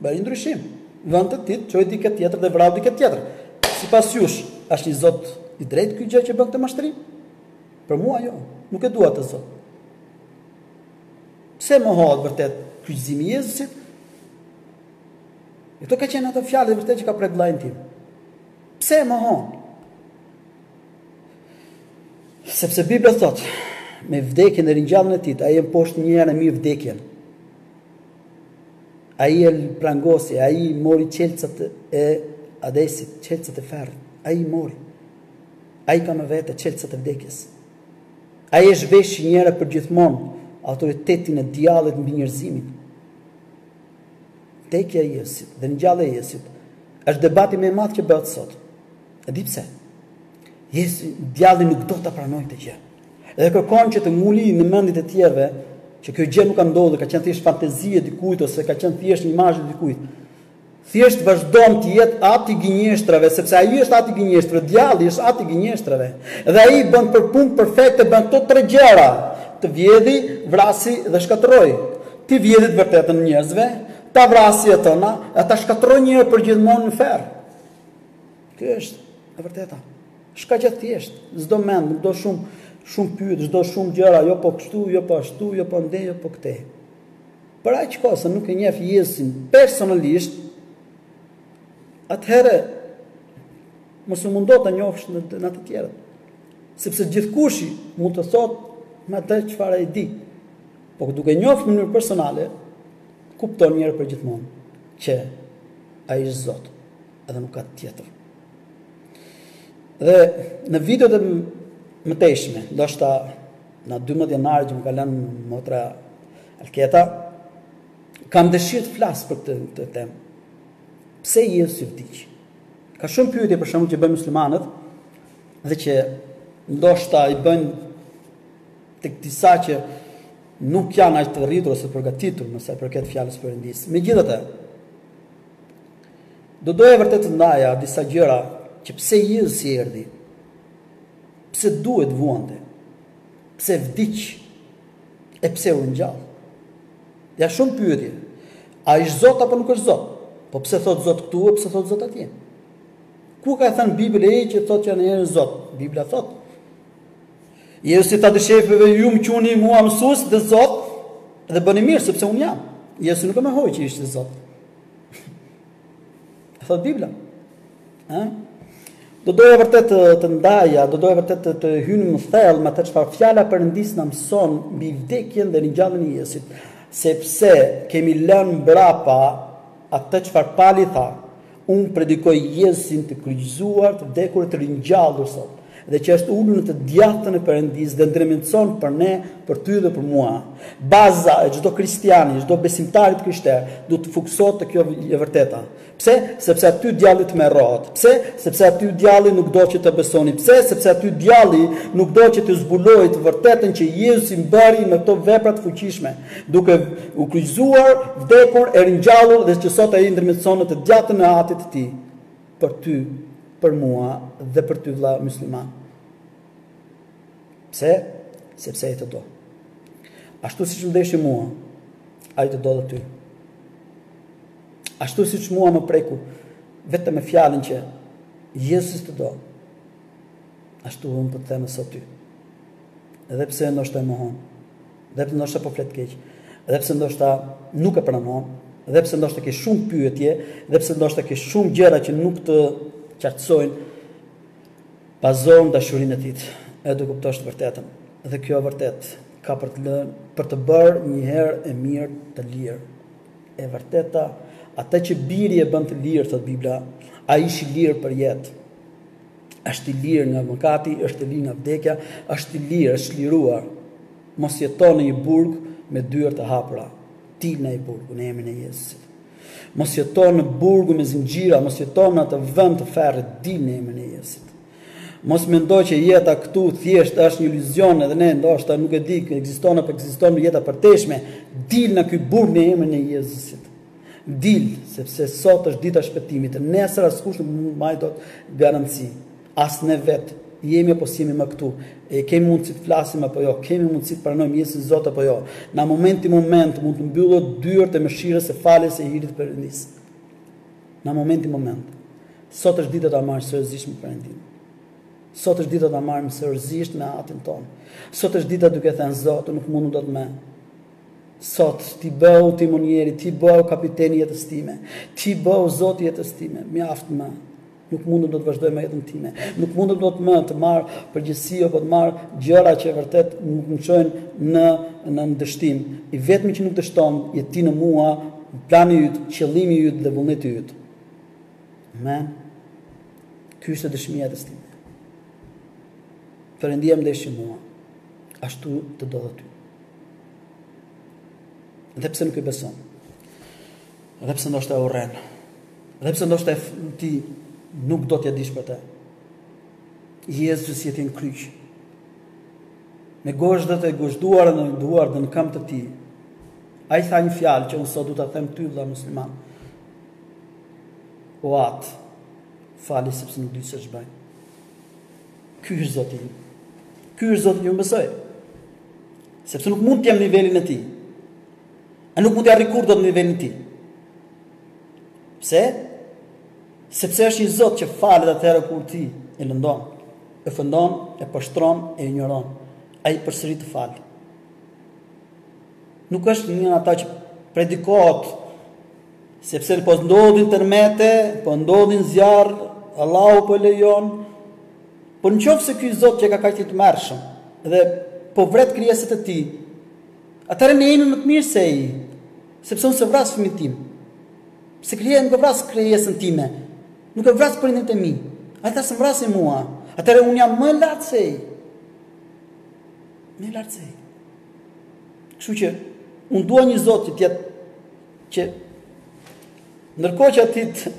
Bën një ndryshim. Vë një të dytë, çoi dikë tjetër dhe vrau dikë tjetër. Sipas jush, është një Zot i drejtë ky që bën këtë mashtrim? Për mua jo, nuk e dua atë Zot. Pse mohohet vërtet kryqëzimi i Jezusit? Këto ka qenë ato fjalë vërtet që ka prek vllajin tim. Pse mohohet? Sepse Bibla thot, me vdekjen dhe ringjalljen e tij, ai e mposhti një herë mirë vdekjen. Ai e prangosi, ai mori çelësat e Hadesit, çelësat e ferrit. Ai i mori. Ai ka me vete çelësat e vdekjes. Ai e zhveshi një herë për gjithmonë autoritetin e djallit mbi njerëzimin. Vdekja e Jezusit dhe ringjallja e Jezusit është debati më i madh që bëhet sot. E di pse? Se djalli nuk do ta pranojë këtë gjë. Dhe kërkon që të nguli në mendjet e të tjerëve që kjo gjë nuk ka ndodhur, ka qenë thjesht fantezi e dikujt ose ka qenë thjesht një imazh e dikujt. Thjesht vazhdon të jetë ati i gënjeshtrave, sepse ai është ati i gënjeshtrave, djalli është ati i gënjeshtrave. Dhe ai bën për punë perfekte, bën këto tre gjëra: të vjedhi, vrasi dhe shkatërroj. T'i vjedhi të vërtetën njerëzve, ta vrasi atë tona, e ta shkatërroj një herë për gjithmonë në ferr. Kjo është e vërteta. Kaq e thjesht, s'do mend, s'do shumë, shumë pyetje, s'do shumë gjëra, jo po kështu, jo po ashtu, jo po andej, jo po këtej. Për aq kohë sa nuk e njef Jezusin personalisht, atëherë, mos u mundo ta njofsh në, në të tjerët. Sepse gjithkushi mund të thot me atë çfarë ai di. Po duke njoft në mënyrë personale, kupton njëherë për gjithmonë që ai është Zot. Edhe nuk ka tjetër. Dhe në videot e mëtejshme, ndoshta në 12 janar që më ka lënë motra Alketa, kam dëshirë të flas për këtë këtë temë. Pse Jezusi vdiq? Ka shumë pyetje për shembull që bëjnë muslimanët dhe që ndoshta i bëjnë tek disa që nuk janë aq të rritur ose të përgatitur me sa përket fjalës së Perëndisë. Megjithatë, Do doja vërtet të ndaja disa gjëra që pse Jezusi erdhi, pse duhet vuante, pse vdiq e pse u ngjall. Ja shumë pyetje. A është Zot apo nuk është Zot? Po pse thot Zot këtu e pse thot Zot atje? Ku ka thënë Bibla e që thot që ai është Zot? Bibla thot. Jezusi tha dishepujve, ju më quni mua mësues dhe Zot dhe bëni mirë sepse un jam. Jezusi nuk e mohoi që ishte Zot. Thot Bibla. Ëh? Do doja vërtet të, të ndaja, do doja vërtet të, të hyjmë më thellë me atë çfarë fjala e Perëndisë na mëson mbi vdekjen dhe ngjalljen e Jezusit, sepse kemi lënë mbrapa atë çfarë Pali tha. Unë predikoj Jezusin të kryqëzuar, të vdekur e të ringjallur sot. dhe që është ulur në të djathtën e Perëndisë dhe ndërmjetëson për ne, për ty dhe për mua. Baza e çdo kristiani, çdo besimtari të krishterë, duhet të fokusohet te kjo e vërteta. Pse? Sepse aty djalli tmerrohet. Pse? Sepse aty djalli nuk do që të besoni. Pse? Sepse aty djalli nuk do që të zbulojë të vërtetën që Jezusi bëri me këto vepra të fuqishme, duke u kryqëzuar, vdekur e ringjallur dhe që sot ai ndërmjetëson në të djathtën e atit të tij. Për ty, për mua dhe për ty vëlla mysliman. Pse? Sepse ai të do. Ashtu siç më deshi mua, ai të do dhe ty. Ashtu siç mua më preku vetëm me fjalën që Jezusi të do. Ashtu unë po të them sot ty. Edhe pse ndoshta e mohon. dhe pse ndoshta po flet keq, dhe pse ndoshta nuk e pranon, dhe pse ndoshta ke shumë pyetje, dhe pse ndoshta ke shumë gjëra që nuk të qartësojnë, bazohu në dashurinë e tij, e do kuptosh të vërtetën. Dhe kjo e vërtetë ka për të lënë, për të bërë një herë e mirë të lirë. E vërteta, atë që biri e bën të lirë, thot Bibla, ai është i lirë për jetë. Është i lirë nga mëkati, është i lirë nga vdekja, është i lirë, është liruar. Mos jeto në një burg me dyer të hapura. Dil nga ai burg në emrin e Jezusit. Mos jeto në burg me zinxhira, mos jeto në atë vend të ferrit, dil në emrin e Jezusit. Mos mendo që jeta këtu thjesht është një iluzion edhe ne ndoshta nuk e di, ekziston apo ekziston jeta e përtejshme, dil nga ky burg në emrin e Jezusit. Dil, sepse sot është dita e shpëtimit, nesër askush nuk mban dot garanci. As ne vetë, jemi apo s'jemi më këtu, e kemi mundësi të flasim apo jo, kemi mundësi të pranojmë Jezusin Zot apo jo. Nga momenti në moment mund të mbyllen dyert e mëshirës e faljes e hirit të Perëndisë. Nga momenti në moment. Sot është dita ta marrësh seriozisht me Perëndinë. Sot është dita ta marrim seriozisht me atin tonë. Sot është dita duke thënë Zot, nuk mund dot më. Sot, ti bëhu timonieri, ti bëhu kapiteni i jetës time, ti bëhu zoti i jetës time. Mjaft më. Nuk mund dot të vazhdoj me jetën time. Nuk mund dot më të marr përgjegjësi apo të marr gjëra që vërtet nuk më çojnë në në dështim. I vetmi që nuk dështon je ti në mua, plani yt, qëllimi yt dhe vullneti yt. Amen. Kjo është dëshmia e jetës time. Perëndia më deshi mua. Ashtu të do dhe ty. Dhe pse nuk e beson? Dhe pse ndoshta e urren? Dhe pse ndoshta ti nuk do t'ia dish për të? Jezusi ishte në kryq. Me gozhdët e gozhduar në duar dhe në këmbë të tij. Ai tha një fjalë që unë sot dua ta them ty vëlla musliman. O atë, fali sepse nuk dinë se ç'bëjnë. Ky është Zoti im. Ky është Zoti që unë besoj. Sepse nuk mund të jem në nivelin e tij. E nuk mund të arrij kurrë dot në nivelin e tij. Pse? Sepse është një Zot që falet atëherë kur ti e lëndon, e ofendon, e poshtron, e injoron. Ai përsëri të fal. Nuk është nga ata që predikohet Sepse po ndodhin tërmete, po ndodhin zjarr, Allahu po lejon. Po në qoftë se ky Zot qenka kaq i tmerrshëm dhe po vret krijesat e tij, atëherë ne jemi më të mirë se ai, sepse unë s'e vras fëmijën tim. Se krije nuk e vras krijesën time, nuk e vras prindërit e mi, ata s'më vrasin mua, atëherë unë jam më lartë se ai. Më lartë se ai. Kështu që, unë dua një Zot që të jetë Që ndërkohë që atë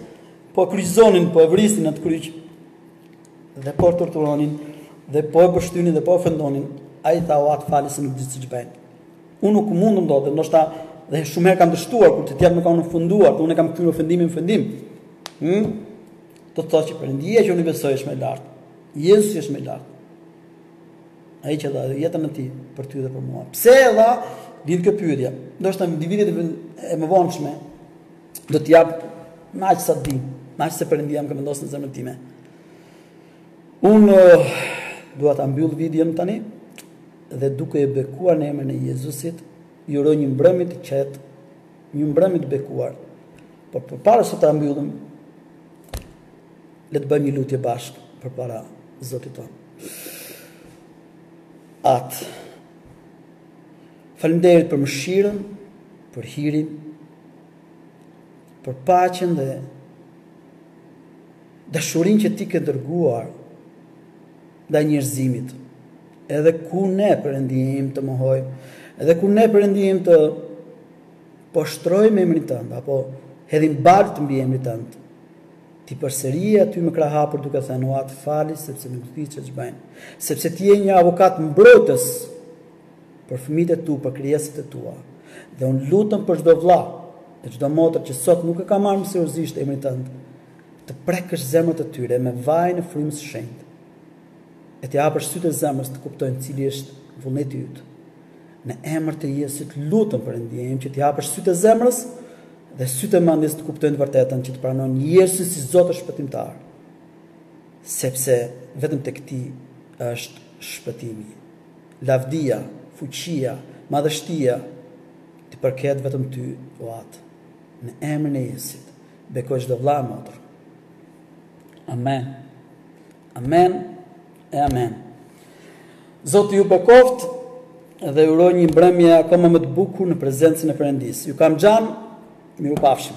po e kryqëzonin, po e vrisnin në atë kryq dhe po torturonin dhe po e pështynin dhe po ofendonin, ai tha o atë fali se nuk dinë ç'bëjnë. Unë nuk mundum dot, ndoshta dhe shumë herë kam dështuar kur të tjerë më kanë ofenduar, unë e kam kthyer ofendimin në ofendim. Hm? Do të thotë që Perëndia që unë i besoj është më lart. Jezusi është më lart. Ai që dha jetën e tij për ty dhe për mua. Pse e dha? Lind kjo pyetje. Ndoshta në videot e më vonshme do të jap me aq sa di, me aq sa Perëndia më vendos në zemrën time. Unë eh, dua ta mbyll videon tani dhe duke ju bekuar në emrin e Jezusit, ju uroj një mbrëmje të qetë, një mbrëmje të bekuar. Por përpara se ta mbyllim, Le të bëjmë një lutje bashkë përpara Zotit tonë. Atë, faleminderit për mëshirën, për hirin, për paqen dhe dashurinë që ti ke dërguar ndaj njerëzimit, edhe kur ne Perëndi im të mohojmë, edhe kur ne Perëndi im të poshtrojmë emrin tënd, apo hedhim baltë mbi emrin tënd, Ti përsëri je aty me krahë hapur duke thënë o atë fali sepse nuk dinë se ç'bëjnë. Sepse ti je një avokat mbrojtës për fëmijët e tu, për krijesat e tua. Dhe unë lutem për çdo vëlla, për çdo motër që sot nuk e ka marrë seriozisht emrin tënd, të prekësh zemrat e tyre me vajin e Frymës së Shenjtë e t'i hapësh sytë e zemrës të kuptojnë cili është vullneti yt. Në emër të Jezusit lutem Perëndia ime që t'i hapësh sytë e zemrës dhe sytë e mendjes të kuptojnë të vërtetën që të pranojnë Jezusin si Zot e Shpëtimtar. Sepse vetëm tek ti është shpëtimi. Lavdia, fuqia, madhështia të përket vetëm ty, o At. Në emrin e Jezusit, bekoj çdo vëlla e motër. Amen. Amen. Amen. Zoti ju bekoftë dhe uroj një mbrëmje akoma më të bukur në prezencën e Perëndisë. Ju kam xhan, mirupafshim.